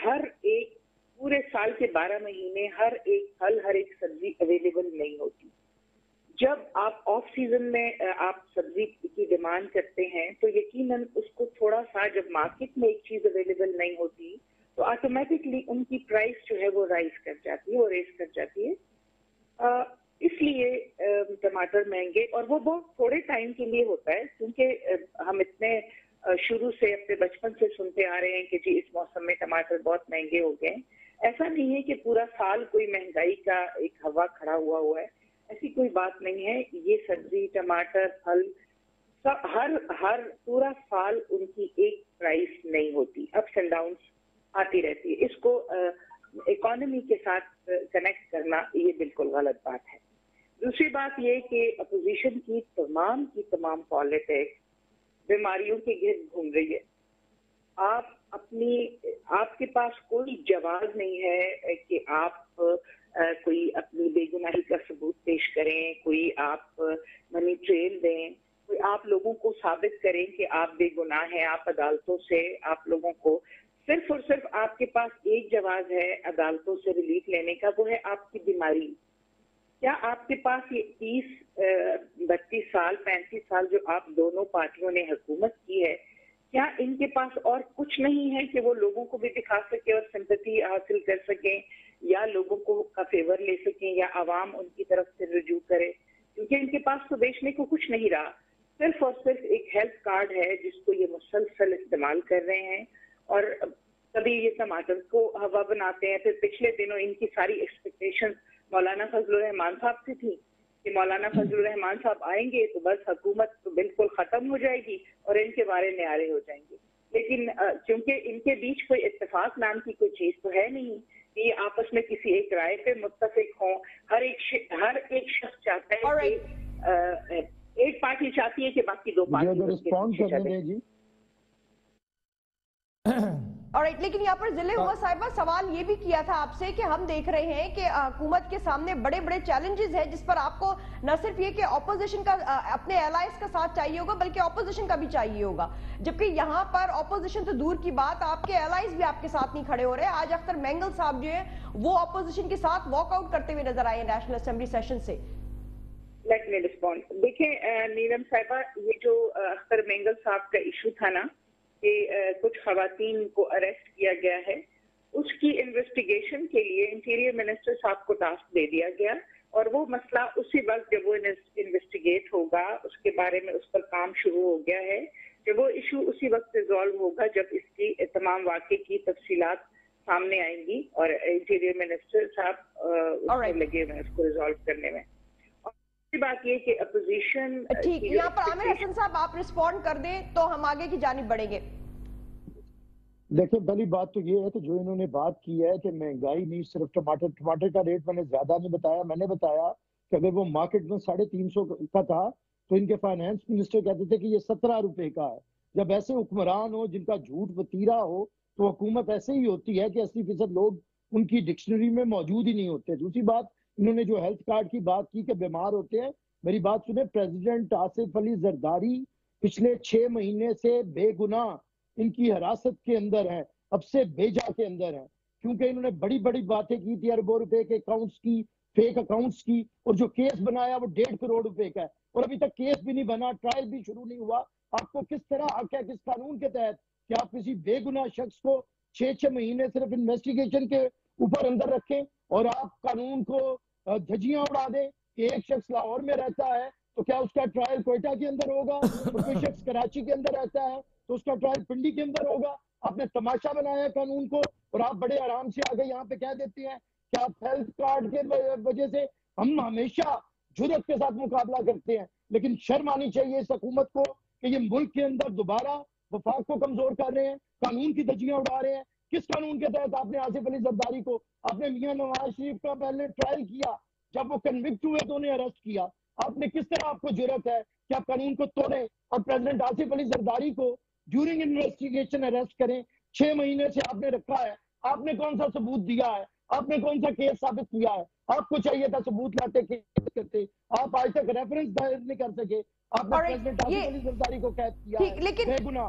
ہر ایک پورے سال کے بارہ مہینے ہر ایک پھل، ہر ایک سبزی اویلیبل نہیں ہوتی۔ جب آپ آف سیزن میں آپ سبزی کی ڈیمانڈ کرتے ہیں، تو یقیناً اس کو تھوڑا سا جب مارکیٹ میں ایک چیز اویلیبل نہیں ہوتی تو آٹومیٹکلی ان کی پرائس جو ہے وہ رائز کر جاتی ہے اور ریز کر جاتی ہے۔ اس لیے ٹماٹر مہنگے اور وہ بہت تھوڑے ٹائم کے لیے ہوتا ہے، کیونکہ ہم اتنے شروع سے اپنے بچپن سے سنتے آ رہے ہیں کہ جی اس موسم میں ٹماٹر بہت مہنگے ہو گئے ایسا نہیں ہے کہ پورا سال کوئی مہنگائی کا ایک ہوا کھڑا ہوا ہوا ہے، ایسی کوئی بات نہیں ہے۔ یہ سبزی، ٹماٹر، پھل ہر ہر پورا سال ان کی ایک پرائس نہیں ہوتی اپس اینڈ ڈاؤنس آتی رہتی ہے۔ اس کو اکانومی کے ساتھ کنیکٹ کرنا یہ بالکل غلط بات ہے۔ دوسری بات یہ کہ اپوزیشن کی تمام کی تمام پالیٹکس بیماریوں کے گرد گھوم رہی ہے۔ آپ اپنی، آپ کے پاس کوئی جواز نہیں ہے کہ آپ کوئی اپنی بے گناہی کا ثبوت پیش کریں، کوئی آپ منی ٹریل دیں۔ کوئی آپ لوگوں کو ثابت کریں کہ آپ بے گناہ ہیں، آپ عدالتوں سے، آپ لوگوں کو صرف اور صرف آپ کے پاس ایک جواز ہے عدالتوں سے ریلیف لینے کا، وہ ہے آپ کی بیماری۔ کیا آپ کے پاس یہ تیس بتیس سال، پینتیس سال جو آپ دونوں پارٹیوں نے حکومت کی ہے، کیا ان کے پاس اور کچھ نہیں ہے کہ وہ لوگوں کو بھی دکھا سکے اور سمپتی حاصل کر سکیں، یا لوگوں کو کا فیور لے سکیں، یا عوام ان کی طرف سے رجوع کرے؟ کیونکہ ان کے پاس تو بیچنے کو کچھ نہیں رہا۔ صرف اور صرف ایک ہیلتھ کارڈ ہے جس کو یہ مسلسل استعمال کر رہے ہیں۔ اور کبھی یہ ٹماٹر کو ہوا بناتے ہیں پھر پچھلے دنوں ان کی ساری ایکسپیکٹیشن مولانا فضل الرحمان صاحب سے تھی کہ مولانا فضل الرحمان صاحب آئیں گے تو بس حکومت تو بالکل ختم ہو جائے گی اور ان کے بارے نیارے ہو جائیں گے۔ لیکن چونکہ ان کے بیچ کوئی اتفاق نام کی کوئی چیز تو ہے نہیں کہ یہ آپس میں کسی ایک رائے پہ متفق ہوں۔ ہر ایک ہر ایک شخص چاہتا ہے کہ ایک پارٹی چاہتی ہے کہ باقی دو پارٹی Alright, لیکن یہاں پر ضلع ہوا صاحبہ سوال یہ بھی کیا تھا آپ سے کہ ہم دیکھ رہے ہیں کہ حکومت کے سامنے بڑے بڑے چیلنجز ہیں جس پر آپ کو نہ صرف یہ کہ اپوزیشن کا اپنے ایلائز کا ساتھ چاہیے ہوگا بلکہ اپوزیشن کا بھی چاہیے ہوگا جبکہ یہاں پر اپوزیشن تو دور کی بات آپ کے ایلائز بھی آپ کے ساتھ نہیں کھڑے ہو رہے آج اختر مینگل صاحب جو ہیں وہ اپوزیشن کے ساتھ واک آؤٹ کرتے ہوئے نظر آئے ہیں نیشنل اسمبلی سیشن سے لیٹ می رسپونڈ دیکھیں نیلم صاحبہ یہ جو اختر مینگل صاحب کا ایشو تھا نا کہ کچھ خواتین کو اریسٹ کیا گیا ہے اس کی انویسٹیگیشن کے لیے انٹیریئر منسٹر صاحب کو ٹاسک دے دیا گیا اور وہ مسئلہ اسی وقت جب وہ انویسٹیگیٹ ہوگا اس کے بارے میں اس پر کام شروع ہو گیا ہے کہ وہ ایشو اسی وقت ریزالو ہوگا جب اس کی تمام واقعے کی تفصیلات سامنے آئیں گی اور انٹیریئر منسٹر صاحب لگے ہوئے اس کو ریزالو کرنے میں۔ بات یہ کہ اپوزیشن ٹھیک یہاں پر عامر حسن صاحب آپ رسپونڈ کر دیں تو ہم آگے کی جانب بڑھیں گے۔ دیکھیں پہلی بات تو یہ ہے کہ جو انہوں نے بات کی ہے کہ مہنگائی نہیں صرف ٹماٹر ٹماٹر کا ریٹ میں نے زیادہ نہیں بتایا میں نے بتایا کہ اگر وہ مارکیٹ میں ساڑھے تین سو کا تھا تو ان کے فائنینس منسٹر کہتے تھے کہ یہ سترہ روپے کا ہے۔ جب ایسے حکمران ہو جن کا جھوٹ وطیرہ ہو تو حکومت ایسے ہی ہوتی ہے کہ اسی فیصد لوگ ان کی ڈکشنری میں موجود ہی نہیں ہوتے۔ دوسری بات انہوں نے جو ہیلتھ کارڈ کی بات کی کہ بیمار ہوتے ہیں، میری بات سنیں، پریزیڈنٹ آصف علی زرداری پچھلے چھ مہینے سے بے گناہ ان کی حراست کے اندر ہیں، اب سے بیجا کے اندر ہیں۔ کیونکہ انہوں نے بڑی بڑی باتیں کی تھی، اربوں روپے کے اکاؤنٹس کی فیک اکاؤنٹس کی، اور جو کیس بنایا وہ ڈیڑھ کروڑ روپے کا ہے۔ اور ابھی تک کیس بھی نہیں بنا ٹرائل بھی شروع نہیں ہوا۔ آپ کو کس طرح حق ہے کس قانون کے تحت کہ آپ کسی بے گناہ شخص کو چھ چھ مہینے صرف انویسٹیگیشن کے اوپر اندر رکھیں؟ اور آپ قانون کو دھجیاں اڑا دیں کہ ایک شخص لاہور میں رہتا ہے، تو کیا اس کا ٹرائل کوئٹہ کے اندر ہوگا؟ اور کوئی شخص کراچی کے اندر رہتا ہے، تو اس کا ٹرائل پنڈی کے اندر ہوگا؟ آپ نے تماشا بنایا قانون کو اور آپ بڑے آرام سے آگے یہاں پہ کہہ دیتے ہیں کہ آپ ہیلتھ کارڈ کے وجہ سے ہم ہمیشہ جرت کے ساتھ مقابلہ کرتے ہیں۔ لیکن شرم آنی چاہیے اس حکومت کو کہ یہ ملک کے اندر دوبارہ وفاق کو کمزور کر رہے ہیں، قانون کی دجیاں اڑا رہے ہیں کس قانون کے تحت آپ نے آصف علی زرداری کو آپ نے میاں نواز شریف کا پہلے ٹرائل کیا؟ جب وہ کنوکٹ ہوئے تو انہیں ارسٹ کیا۔ آپ نے کس طرح آپ کو جرت ہے کہ آپ قانون کو توڑیں اور پریزیڈنٹ آصف علی زرداری کو ڈیورنگ انویسٹیگیشن ارسٹ کریں؟ چھ مہینے سے آپ نے رکھا ہے۔ آپ نے کون سا ثبوت دیا ہے؟ آپ نے کون سا کیس ثابت کیا ہے؟ آپ کو چاہیے تھا ثبوت لاتے کرتے؟ آپ آج تک ریفرنس دائر نہیں کر سکے۔ آپ نے پریزیڈنٹ زرداری کو قید کیا لیکن بے گناہ۔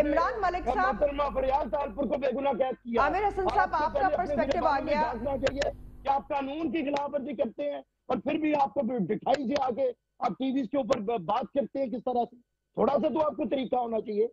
عمران ملک صاحب محترمہ فریال تالپور کو بے گناہ قید کیا۔ عامر حسن صاحب آپ کا پرسپیکٹیو آ۔ گیا چاہیے کہ آپ قانون کی خلاف ورزی کرتے ہیں اور پھر بھی آپ کو دکھائی سے آگے۔ آپ ٹی ویز کے اوپر بات کرتے ہیں کس طرح سے؟ تھوڑا سا تو آپ کو طریقہ ہونا چاہیے۔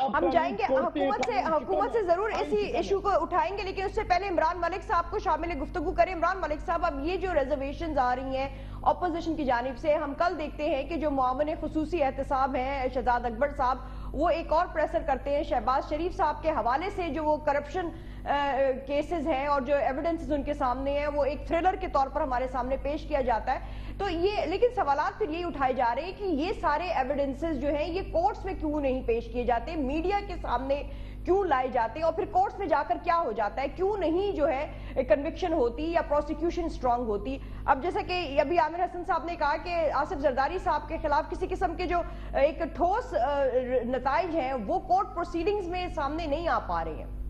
ہم جائیں گے حکومت سے حکومت سے ضرور اسی ایشو کو اٹھائیں گے لیکن اس سے پہلے عمران ملک صاحب کو شامل گفتگو کریں۔ عمران ملک صاحب اب یہ جو ریزرویشنز آ رہی ہیں اپوزیشن کی جانب سے ہم کل دیکھتے ہیں کہ جو معاون خصوصی احتساب ہیں شہزاد اکبر صاحب وہ ایک اور پریسر کرتے ہیں۔ شہباز شریف صاحب کے حوالے سے جو وہ کرپشن کیسز ہیں اور جو ایویڈنسز ان کے سامنے ہیں، وہ ایک تھریلر کے طور پر ہمارے سامنے پیش کیا جاتا ہے۔ تو یہ، لیکن سوالات پھر یہ اٹھائے جا رہے ہیں کہ یہ سارے ایویڈنسز جو ہیں، یہ کورٹس میں کیوں نہیں پیش کیے جاتے؟ میڈیا کے سامنے کیوں لائے جاتے ہیں؟ اور پھر کورٹس میں جا کر کیا ہو جاتا ہے؟ کیوں نہیں جو ہے کنوکشن ہوتی یا پروسیکیوشن سٹرونگ ہوتی؟ اب جیسا کہ ابھی عامر حسن صاحب نے کہا کہ آصف زرداری صاحب کے خلاف کسی قسم کے جو ایک ٹھوس نتائج ہیں، وہ کورٹ پروسیڈنگز میں سامنے نہیں آ پا رہے ہیں۔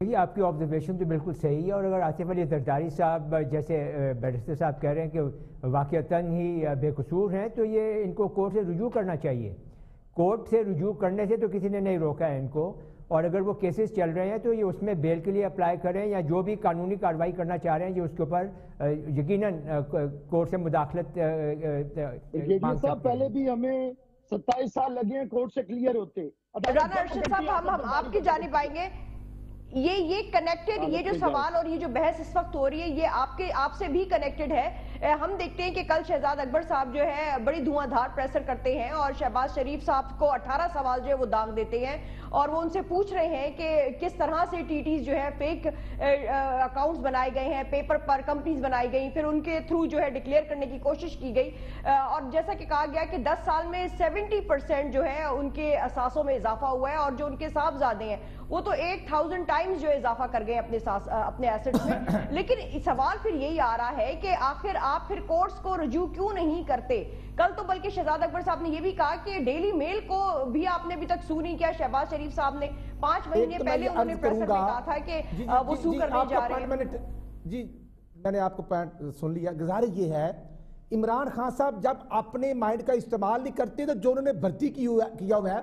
یہ آپ کی آبزرویشن تو بالکل صحیح ہے اور اگر آصف علی زرداری صاحب جیسے بیرسٹر صاحب کہہ رہے ہیں کہ واقعتاً ہی بے قصور ہیں تو یہ ان کو کورٹ سے رجوع کرنا چاہیے۔ کورٹ سے رجوع کرنے سے تو کسی نے نہیں روکا ہے ان کو اور اگر وہ کیسز چل رہے ہیں تو یہ اس میں بیل کے لیے اپلائی کریں یا جو بھی قانونی کارروائی کرنا چاہ رہے ہیں یہ اس کے اوپر یقیناً کورٹ سے مداخلت صاحب پہلے بھی ہمیں ستائیس سال لگے ہیں کورٹ سے کلیئر ہوتے۔ ارشد صاحب ہم آپ کی جانب آئیں گے۔ یہ یہ کنیکٹڈ یہ جو سوال اور یہ جو بحث اس وقت ہو رہی ہے یہ آپ کے آپ سے بھی کنیکٹڈ ہے۔ ہم دیکھتے ہیں کہ کل شہزاد اکبر صاحب جو ہے بڑی دھواں دھار پریسر کرتے ہیں اور شہباز شریف صاحب کو اٹھارہ سوال جو ہے وہ داغ دیتے ہیں اور وہ ان سے پوچھ رہے ہیں کہ کس طرح سے ٹی ٹیز جو ہے فیک اکاؤنٹس بنائے گئے ہیں پیپر پر کمپنیز بنائی گئی پھر ان کے تھرو جو ہے ڈکلیئر کرنے کی کوشش کی گئی۔ اور جیسا کہ کہا گیا کہ دس سال میں سیونٹی پرسنٹ جو ہے ان کے اساسوں میں اضافہ ہوا ہے اور جو ان کے صاحبزادے ہیں وہ تو ایٹ تھاؤزنڈ ٹائمز جو اضافہ کر گئے اپنے اپنے ایسٹس میں۔ لیکن سوال پھر یہی آ رہا ہے کہ آخر آپ پھر کورٹس کو رجوع کیوں نہیں کرتے؟ کل تو بلکہ شہزاد اکبر صاحب نے یہ بھی کہا کہ ڈیلی میل کو بھی آپ نے ابھی تک سو نہیں کیا شہباز شریف صاحب نے پانچ مہینے پہلے انہوں نے پریسر میں کہا تھا کہ وہ سو کرنے جا رہے۔ ہیں جی میں نے آپ کو سن لیا۔ گزارش یہ ہے عمران خان صاحب جب اپنے مائنڈ کا استعمال نہیں کرتے تو جو انہوں نے بھرتی کیا ہوا ہے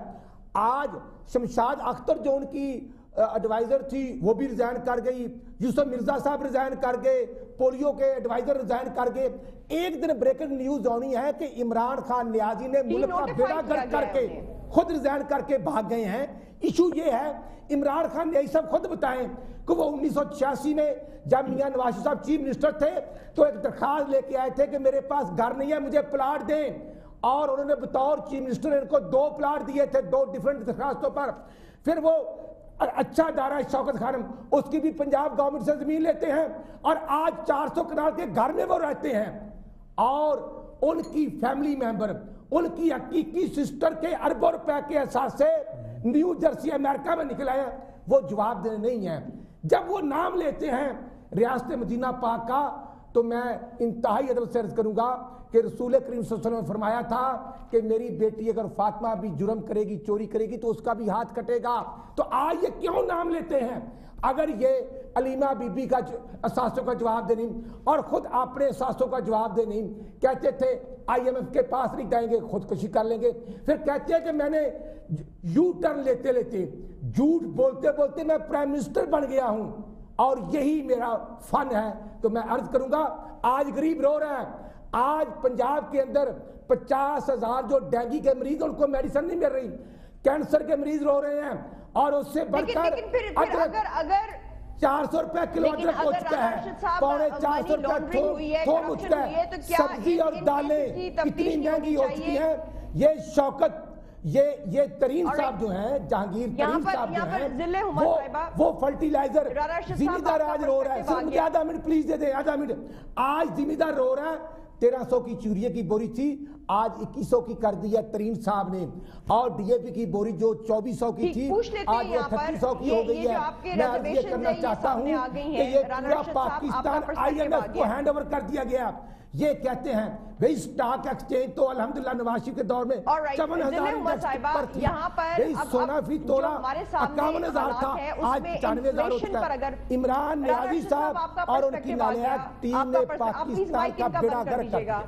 آج شمشاد اختر جو ان کی ایڈوائزر تھی وہ بھی ریزائن کر گئی۔ یوسف مرزا صاحب ریزائن کر گئے۔ پولیو کے ایڈوائزر ریزائن کر گئے۔ ایک دن بریکنگ نیوز ہونی ہے کہ عمران خان نیازی نے ملک کا بیڑا گر کر کے خود ریزائن کر کے بھاگ گئے ہیں۔ ایشو یہ ہے عمران خان نے سب خود بتائیں کہ وہ انیس سو چھیاسی میں جب میاں نواز صاحب چیف منسٹر تھے تو ایک درخواست لے کے آئے تھے کہ میرے پاس گھر نہیں ہے مجھے پلاٹ دیں۔ اور انہوں نے بطور چیف منسٹر ان کو دو پلاٹ دیے تھے، دو ڈیفرنٹ درخواستوں پر۔ پھر وہ اچھا دارہ شوکت خانم، اس کی بھی پنجاب گورنمنٹ سے زمین لیتے ہیں اور آج چار سو کنال کے گھر میں وہ رہتے ہیں۔ اور ان کی فیملی ممبر ان کی حقیقی سسٹر کے اربوں روپے کے احساس سے نیو جرسی امریکہ میں نکل آئے۔ وہ جواب دینے نہیں ہیں۔ جب وہ نام لیتے ہیں ریاست مدینہ پاک کا تو میں انتہائی عدل سے عرض کروں گا کہ رسول کریم صلی اللہ علیہ وسلم نے فرمایا تھا کہ میری بیٹی اگر فاطمہ بھی جرم کرے گی، چوری کرے گی، تو اس کا بھی ہاتھ کٹے گا۔ تو آج یہ کیوں نام لیتے ہیں؟ اگر یہ علیمہ بی بی کا احساسوں کا جواب دے اور خود اپنے احساسوں کا جواب دے کہتے تھے آئی ایم ایف کے پاس نہیں جائیں گے، خودکشی کر لیں گے۔ پھر کہتے ہیں کہ میں نے یو ٹرن لیتے لیتے جھوٹ بولتے بولتے میں پرائم منسٹر بن گیا ہوں۔ اور یہی میرا فن ہے تو میں عرض کروں گا آج غریب رو رہا ہے آج پنجاب کے اندر پچاس ہزار جو ڈینگی کے مریض ان کو میڈیسن نہیں مل رہی۔ کینسر کے مریض رو رہے ہیں۔ اور اس سے بڑھ کر اگر چار سو روپے کلو ادرک ہو چکا ہے۔ پونے چار سو روپے تھوم ہو چکا ہے سبزی اور دالیں اتنی مہنگی ہو چکی ہیں۔ یہ شوکت یہ یہ ترین صاحب جو ہیں جہانگیر ترین صاحب جو ہیں وہ فلٹیلائزر زمین دار آج رو رہا ہے۔ سر مجھے آدھا منٹ پلیز دے دیں آدھا منٹ۔ آج زمین دار رو رہا ہے۔ تیرہ سو کی چوریے کی بوری تھی۔ آج اکیس سو کی کر دی ہے ترین صاحب نے۔ اور ڈی اے پی کی بوری جو چوبیس سو کی تھی آج وہ تھٹی سو کی ہو گئی ہے۔ میں یہ کرنا چاہتا ہوں کہ یہ پورا پاکستان آئی ایم ایف کو ہینڈ اوور کر دیا گیا۔ یہ کہتے ہیں بھئی سٹاک ایکسچینج تو الحمدللہ نواشی کے دور میں چون ہزار انڈیکس پر تھی۔ بھئی سونا فی تولا اکاون ہزار تھا آج چانوے ہزار ہو چکا ہے۔ عمران نیازی صاحب اور ان کی نالیات ٹیم نے پاکستان کا بیڑا گر کر دیا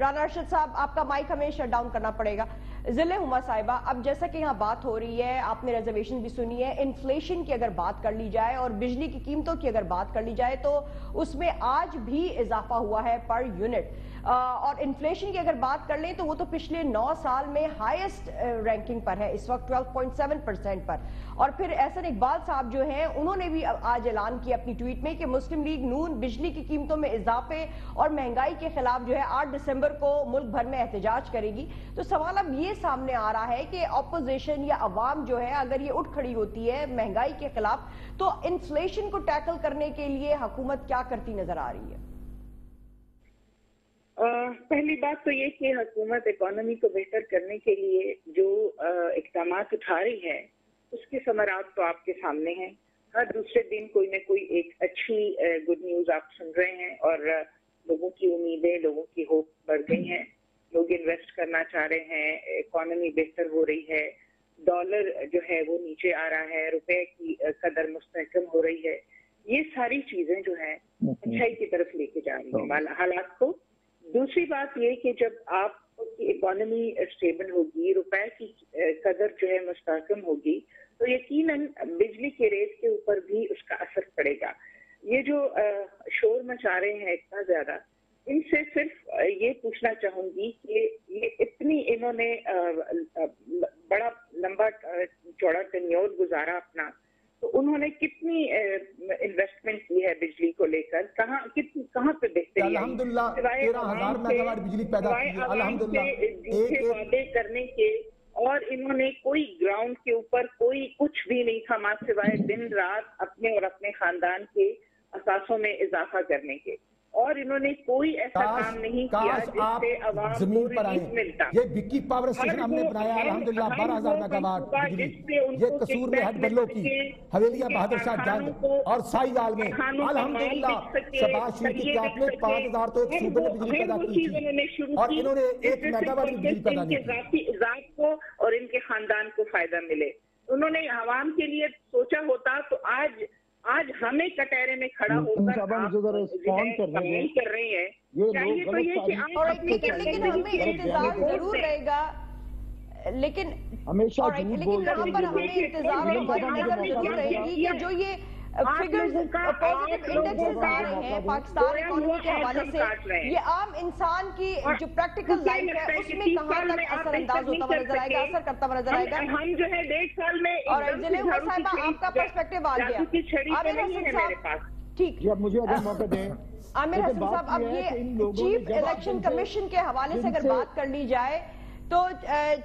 رانا ارشد صاحب آپ کا مائک ہمیں شٹ ڈاؤن کرنا پڑے گا۔ ضلع ہما صاحبہ، اب جیسا کہ یہاں بات ہو رہی ہے، آپ نے ریزرویشن بھی سنی ہے انفلیشن کی اگر بات کر لی جائے اور بجلی کی قیمتوں کی اگر بات کر لی جائے تو اس میں آج بھی اضافہ ہوا ہے پر یونٹ اور انفلیشن کی اگر بات کر لیں تو وہ تو پچھلے نو سال میں ہائیسٹ رینکنگ پر ہے، اس وقت 12.7 پرسنٹ پر۔ اور پھر احسن اقبال صاحب جو ہیں، انہوں نے بھی آج اعلان کیا اپنی ٹویٹ میں کہ مسلم لیگ نون بجلی کی قیمتوں میں اضافے اور مہنگائی کے خلاف جو ہے آٹھ دسمبر کو ملک بھر میں احتجاج کرے گی۔ تو سوال اب یہ سامنے آ رہا ہے کہ اپوزیشن یا عوام جو ہے، اگر یہ اٹھ کھڑی ہوتی ہے مہنگائی کے خلاف، تو انفلیشن کو ٹیکل کرنے کے لیے حکومت کیا کرتی نظر آ رہی ہے؟ پہلی بات تو یہ کہ حکومت اکانومی کو بہتر کرنے کے لیے جو اقدامات اٹھا رہی ہے اس کے ثمرات تو آپ کے سامنے ہیں۔ ہر دوسرے دن کوئی نہ کوئی ایک اچھی گڈ نیوز آپ سن رہے ہیں اور لوگوں کی امیدیں لوگوں کی ہوپ بڑھ گئی ہیں۔ لوگ انویسٹ کرنا چاہ رہے ہیں اکانومی بہتر ہو رہی ہے۔ ڈالر جو ہے وہ نیچے آ رہا ہے روپے کی قدر مستحکم ہو رہی ہے۔ یہ ساری چیزیں جو ہیں اچھائی کی طرف لے کے جا رہی ہیں۔ حالات کو دوسری بات یہ کہ جب آپ کی اکانومی اسٹیبل ہوگی، روپے کی قدر جو ہے مستحکم ہوگی، تو یقیناً بجلی کے ریٹ کے اوپر بھی اس کا اثر پڑے گا۔ یہ جو شور مچا رہے ہیں اتنا زیادہ، ان سے صرف یہ پوچھنا چاہوں گی کہ یہ اتنی انہوں نے بڑا لمبا چوڑا ٹینیور گزارا اپنا تو انہوں نے کتنی انویسٹمنٹ کی ہے بجلی کو لے کر؟ کہاں کہاں پہ دیکھتے ہیں وعدے کرنے کے اور انہوں نے کوئی گراؤنڈ کے اوپر کوئی کچھ بھی نہیں تھا ماں سوائے دن رات اپنے اور اپنے خاندان کے اثاثوں میں اضافہ کرنے کے۔ اور انہوں نے کوئی ایسا کام نہیں کیا جس سے عوام کو زمین پر آئیں ملتا۔ یہ وکی پاور اسٹیشن ہم نے بنایا الحمدللہ بارہ ہزار میگا منصوبہ بجلی۔ یہ قصور میں ہٹ بلو کی حویلیہ بہادر شاہ جنگ اور سائی لال میں۔ الحمدللہ شباز شریف کی بک میں۔ پانچ ہزار تو ایک صوبے وہ- بجلی پیدا کی تھی۔ اور انہوں نے ایک میگا واٹ صرف بجلی پیدا کی ذات کو اور ان کے خاندان کو فائدہ ملے۔ انہوں نے عوام کے لیے سوچا ہوتا تو آج آج ہمیں کٹہرے میں کھڑا ہو کر respond کر رہے ہیں۔ چاہیے تو یہ کہ آپ اور اپنی انتظار ضرور رہے گا لیکن ہمیشہ لیکن یہاں پر ہمیں۔ انتظار ضرور رہے گی۔ کہ جو یہ پاکستان اکانومی کے حوالے سے۔ یہ عام انسان کی جو پریکٹیکل لائف ہے اس میں کہاں تک اثر انداز ہوتا ہوا نظر آئے گا۔ اثر کرتا ہوا نظر آئے گا؟ ہم جو ہے ڈیڑھ سال میں اور صاحبہ آپ کا پرسپیکٹیو آ گیا۔ عامر حسن میرے صاحب پاس۔ ٹھیک۔ جی اب مجھے اگر موقع دیں عامر حسن صاحب اب یہ چیف جب الیکشن کمیشن کے حوالے سے اگر بات کر لی جائے تو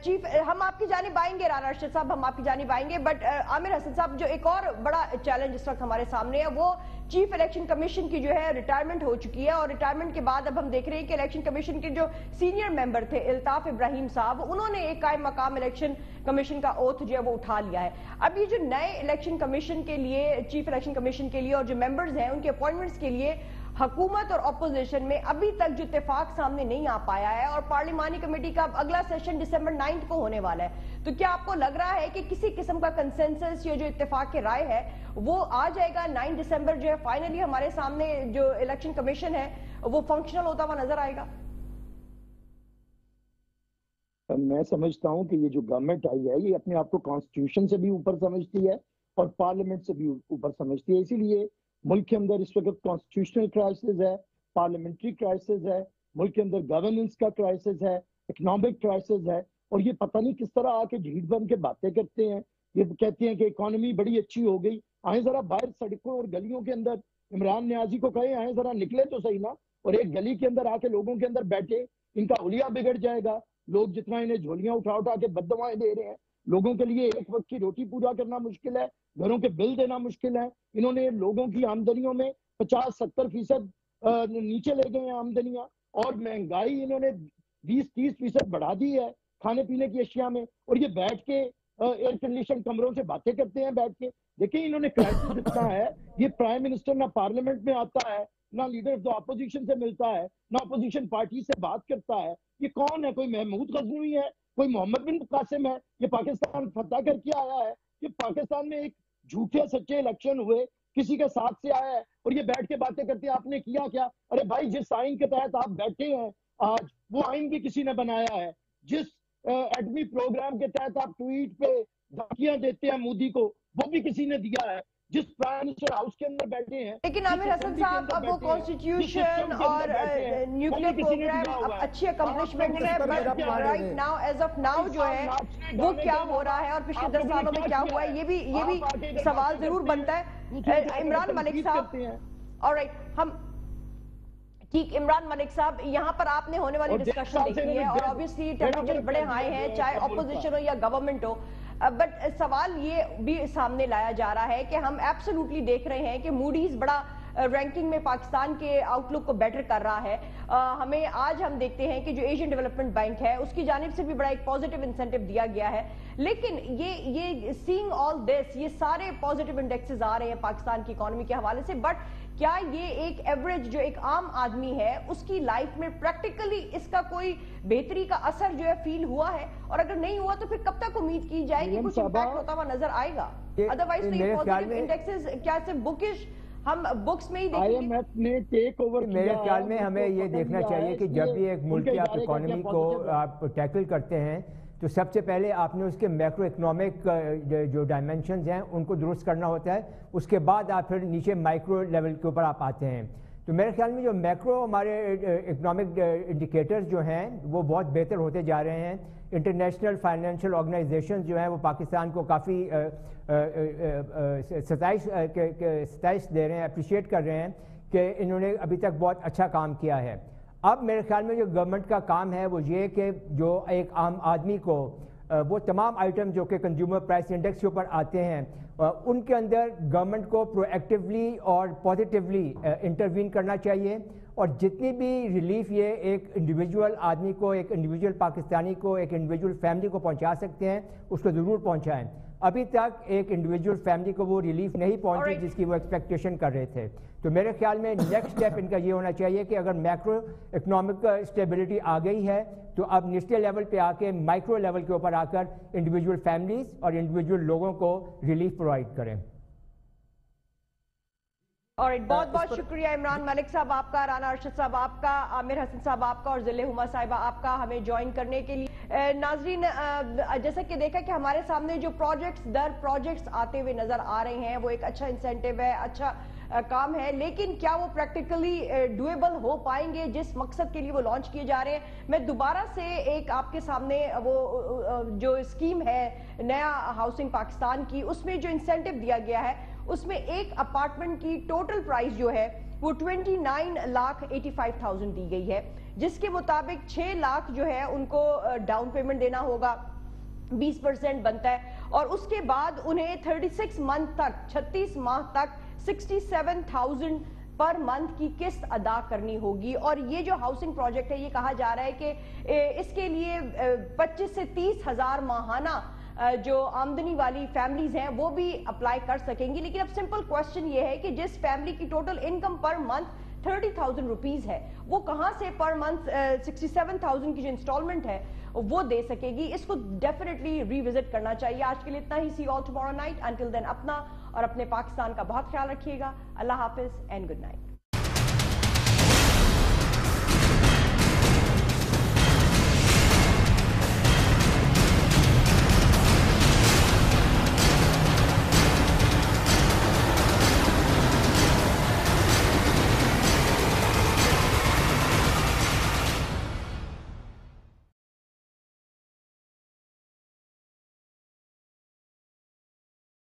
چیف، ہم آپ کی جانب آئیں گے، رانا ارشد صاحب ہم آپ کی جانب آئیں گے بٹ عامر حسن صاحب جو ایک اور بڑا چیلنج اس وقت ہمارے سامنے ہے، وہ چیف الیکشن کمیشن کی جو ہے ریٹائرمنٹ ہو چکی ہے، اور ریٹائرمنٹ کے بعد اب ہم دیکھ رہے ہیں کہ الیکشن کمیشن کے جو سینئر ممبر تھے، الطاف ابراہیم صاحب، انہوں نے ایک قائم مقام الیکشن کمیشن کا اوتھ جو ہے وہ اٹھا لیا ہے۔ اب یہ جو نئے الیکشن کمیشن کے لیے، چیف الیکشن کمیشن کے لیے اور جو ممبرز ہیں، ان کے اپوائنٹمنٹس کے لیے حکومت اور اپوزیشن میں ابھی تک جو اتفاق سامنے نہیں آ پایا ہے اور پارلیمانی کمیٹی کا اگلا سیشن دسمبر نائنتھ کو ہونے والا ہے۔ تو کیا آپ کو لگ رہا ہے کہ کسی قسم کا کنسنسس یا جو اتفاق کے رائے ہے وہ آ جائے گا نائن دسمبر جو ہے؟ فائنلی ہمارے سامنے جو الیکشن کمیشن ہے وہ فنکشنل ہوتا ہوا نظر آئے گا۔ میں سمجھتا ہوں کہ یہ جو گورنمنٹ آئی ہے، یہ اپنے آپ کو کانسٹیٹیوشن سے بھی اوپر سمجھتی ہے اور پارلیمنٹ سے بھی اوپر سمجھتی ہے۔ اسی لیے ملک کے اندر اس وقت کانسٹیٹیوشنل کرائسس ہے پارلیمنٹری کرائسس ہے، ملک کے اندر گورننس کا کرائسس ہے اکنامک کرائسس ہے۔ اور یہ پتہ نہیں کس طرح آ کے جھیٹ بن کے باتیں کرتے ہیں۔ یہ کہتے ہیں کہ اکانومی بڑی اچھی ہو گئی۔ آئیں ذرا باہر سڑکوں اور گلیوں کے اندر۔ عمران نیازی کو کہیں آئیں ذرا نکلے تو صحیح نا۔ اور ایک گلی کے اندر آ کے لوگوں کے اندر بیٹھے، ان کا حلیہ بگڑ جائے گا۔ لوگ جتنا انہیں جھولیاں اٹھا اٹھا کے بدوائیں دے رہے ہیں۔ لوگوں کے لیے ایک وقت کی روٹی پورا کرنا مشکل ہے، گھروں کے بل دینا مشکل ہے۔ انہوں نے لوگوں کی آمدنیوں میں پچاس، ستر فیصد نیچے لے گئے ہیں آمدنیاں اور مہنگائی انہوں نے بیس، تیس فیصد بڑھا دی ہے کھانے پینے کی اشیاء میں۔ اور یہ بیٹھ کے ایئر کنڈیشن کمروں سے باتیں کرتے ہیں بیٹھ کے۔ دیکھیں انہوں نے کرائسس اتنا ہے، یہ پرائم منسٹر نہ پارلیمنٹ میں آتا ہے، نہ لیڈر آف دا اپوزیشن سے ملتا ہے، نہ اپوزیشن پارٹی سے بات کرتا ہے۔ یہ کون ہے؟ کوئی محمود غزنوی ہے؟ کوئی محمد بن قاسم ہے، یہ پاکستان فتح کر کے آیا ہے یہ پاکستان میں ایک جھوٹے سچے الیکشن ہوئے، کسی کے ساتھ سے آیا ہے اور یہ بیٹھ کے باتیں کرتے ہیں، آپ نے کیا کیا؟ ارے بھائی، جس آئین کے تحت آپ بیٹھے ہیں آج، وہ آئین بھی کسی نے بنایا ہے۔ جس ایڈمی پروگرام کے تحت آپ ٹویٹ پہ دھمکیاں دیتے ہیں مودی کو، وہ بھی کسی نے دیا ہے۔ جس پرائم منسٹر ہاؤس کے اندر بیٹھے ہیں لیکن عامر حسن صاحب اب وہ کانسٹیٹیوشن اور نیوکلیر پروگرام اب اچھی اکمپلشمنٹ ہے but right now as of now جو ہے۔ وہ کیا ہو رہا ہے اور پچھلے دس سالوں میں کیا ہوا ہے؟ یہ بھی یہ بھی سوال ضرور بنتا ہے۔ عمران ملک صاحب اور ہم ٹھیک عمران ملک صاحب یہاں پر آپ نے ہونے والی ڈسکشن دیکھی ہے اور obviously ٹیمپریچر بڑے ہائی ہیں چاہے اپوزیشن ہو یا گورنمنٹ ہو Uh, بٹ uh, سوال یہ بھی سامنے لایا جا رہا ہے کہ ہم ایبسلوٹلی دیکھ رہے ہیں کہ موڈیز بڑا uh, رینکنگ میں پاکستان کے آؤٹ لک کو بیٹر کر رہا ہے. ہمیں آج ہم دیکھتے ہیں کہ جو ایشین ڈیولپمنٹ بینک ہے، اس کی جانب سے بھی بڑا ایک پازیٹیو انسینٹیو دیا گیا ہے. لیکن یہ یہ سینگ آل دس یہ سارے پازیٹیو انڈیکسز آ رہے ہیں پاکستان کی اکانومی کے حوالے سے. بٹ کیا یہ ایک ایوریج جو ایک عام آدمی ہے اس کی لائف میں پریکٹیکلی اس کا کوئی بہتری کا اثر جو ہے فیل ہوا ہے؟ اور اگر نہیں ہوا تو پھر کب تک امید کی جائے گی کچھ امپیکٹ ہوتا ہوا نظر آئے گا؟ ادروائز تو یہ پازیٹیو انڈیکسز کیا صرف بکش ہم بکس میں ہی دیکھیں گے؟ میرے خیال میں ہمیں یہ دیکھنا چاہیے کہ جب بھی ایک ملک کی آپ اکانومی کو آپ ٹیکل کرتے ہیں تو سب سے پہلے آپ نے اس کے میکرو اکنامک جو ڈائمنشنز ہیں، ان کو درست کرنا ہوتا ہے۔ اس کے بعد آپ پھر نیچے مائکرو لیول کے اوپر آپ آتے ہیں۔ تو میرے خیال میں جو میکرو ہمارے اکنامک انڈیکیٹرز جو ہیں، وہ بہت بہتر ہوتے جا رہے ہیں۔ انٹرنیشنل فائنینشیل آرگنائزیشن جو ہیں، وہ پاکستان کو کافی ستائش ستائش دے رہے ہیں اپریشیٹ کر رہے ہیں کہ انہوں نے ابھی تک بہت اچھا کام کیا ہے۔ اب میرے خیال میں جو گورنمنٹ کا کام ہے وہ یہ کہ جو ایک عام آدمی کو وہ تمام آئٹم جو کہ کنزیومر پرائس انڈیکس کے اوپر آتے ہیں ان کے اندر گورنمنٹ کو پرو ایکٹیولی اور پازیٹیولی انٹروین کرنا چاہیے۔ اور جتنی بھی ریلیف یہ ایک انڈیویجول آدمی کو ایک انڈیویجول پاکستانی کو ایک انڈیویجول فیملی کو پہنچا سکتے ہیں اس کو ضرور پہنچائیں۔ ابھی تک ایک انڈیویجول فیملی کو وہ ریلیف نہیں پہنچی جس کی وہ ایکسپیکٹیشن کر رہے تھے۔ تو میرے خیال میں نیکسٹ سٹیپ ان کا یہ ہونا چاہیے کہ اگر میکرو اکنامک اسٹیبلٹی آ گئی ہے تو اب نیشنل لیول پہ آ کے مائکرو لیول کے اوپر آ کر انڈیویجول فیملیز اور انڈیویجول لوگوں کو ریلیف پرووائڈ کریں۔ اور بہت بہت شکریہ عمران ملک صاحب آپ کا رانا ارشد صاحب آپ کا عامر حسن صاحب آپ کا اور ذلِ ہما صاحبہ آپ کا ہمیں جوائن کرنے کے لیے۔ ناظرین جیسا کہ دیکھا کہ ہمارے سامنے جو پروجیکٹس در پروجیکٹس آتے ہوئے نظر آ رہے ہیں وہ ایک اچھا انسینٹیو ہے اچھا کام ہے لیکن کیا وہ پریکٹیکلی ڈویبل ہو پائیں گے؟ جس مقصد کے لیے وہ لانچ کیے جا رہے ہیں؟ میں دوبارہ سے ایک آپ کے سامنے وہ جو اسکیم ہے نیا ہاؤسنگ پاکستان کی اس میں جو انسینٹیو دیا گیا ہے اس میں ایک اپارٹمنٹ کی ٹوٹل پرائز جو ہے وہ 29 لاکھ 85,000 دی گئی ہے جس کے مطابق 6 لاکھ جو ہے ان کو ڈاؤن پیمنٹ دینا ہوگا بیس پرسنٹ بنتا ہے اور اس کے بعد انہیں 36 منتھ تک چھتیس ماہ تک 67,000 پر منتھ کی قسط ادا کرنی ہوگی اور یہ جو ہاؤسنگ پروجیکٹ ہے یہ کہا جا رہا ہے کہ اس کے لیے پچیس سے تیس ہزار ماہانہ جو آمدنی والی فیملیز ہیں وہ بھی اپلائی کر سکیں گی۔ لیکن اب سمپل کوشچن یہ ہے کہ جس فیملی کی total income per month thirty thousand rupees ہے وہ کہاں سے per month sixty seven thousand کی جو انسٹالمنٹ ہے وہ دے سکے گی۔ اس کو ڈیفینیٹلی ری وزٹ کرنا چاہیے۔ آج کے لیے اتنا ہی۔ See all tomorrow night until then اپنا اور اپنے پاکستان کا بہت خیال رکھیے گا۔ اللہ حافظ اینڈ گڈ نائٹ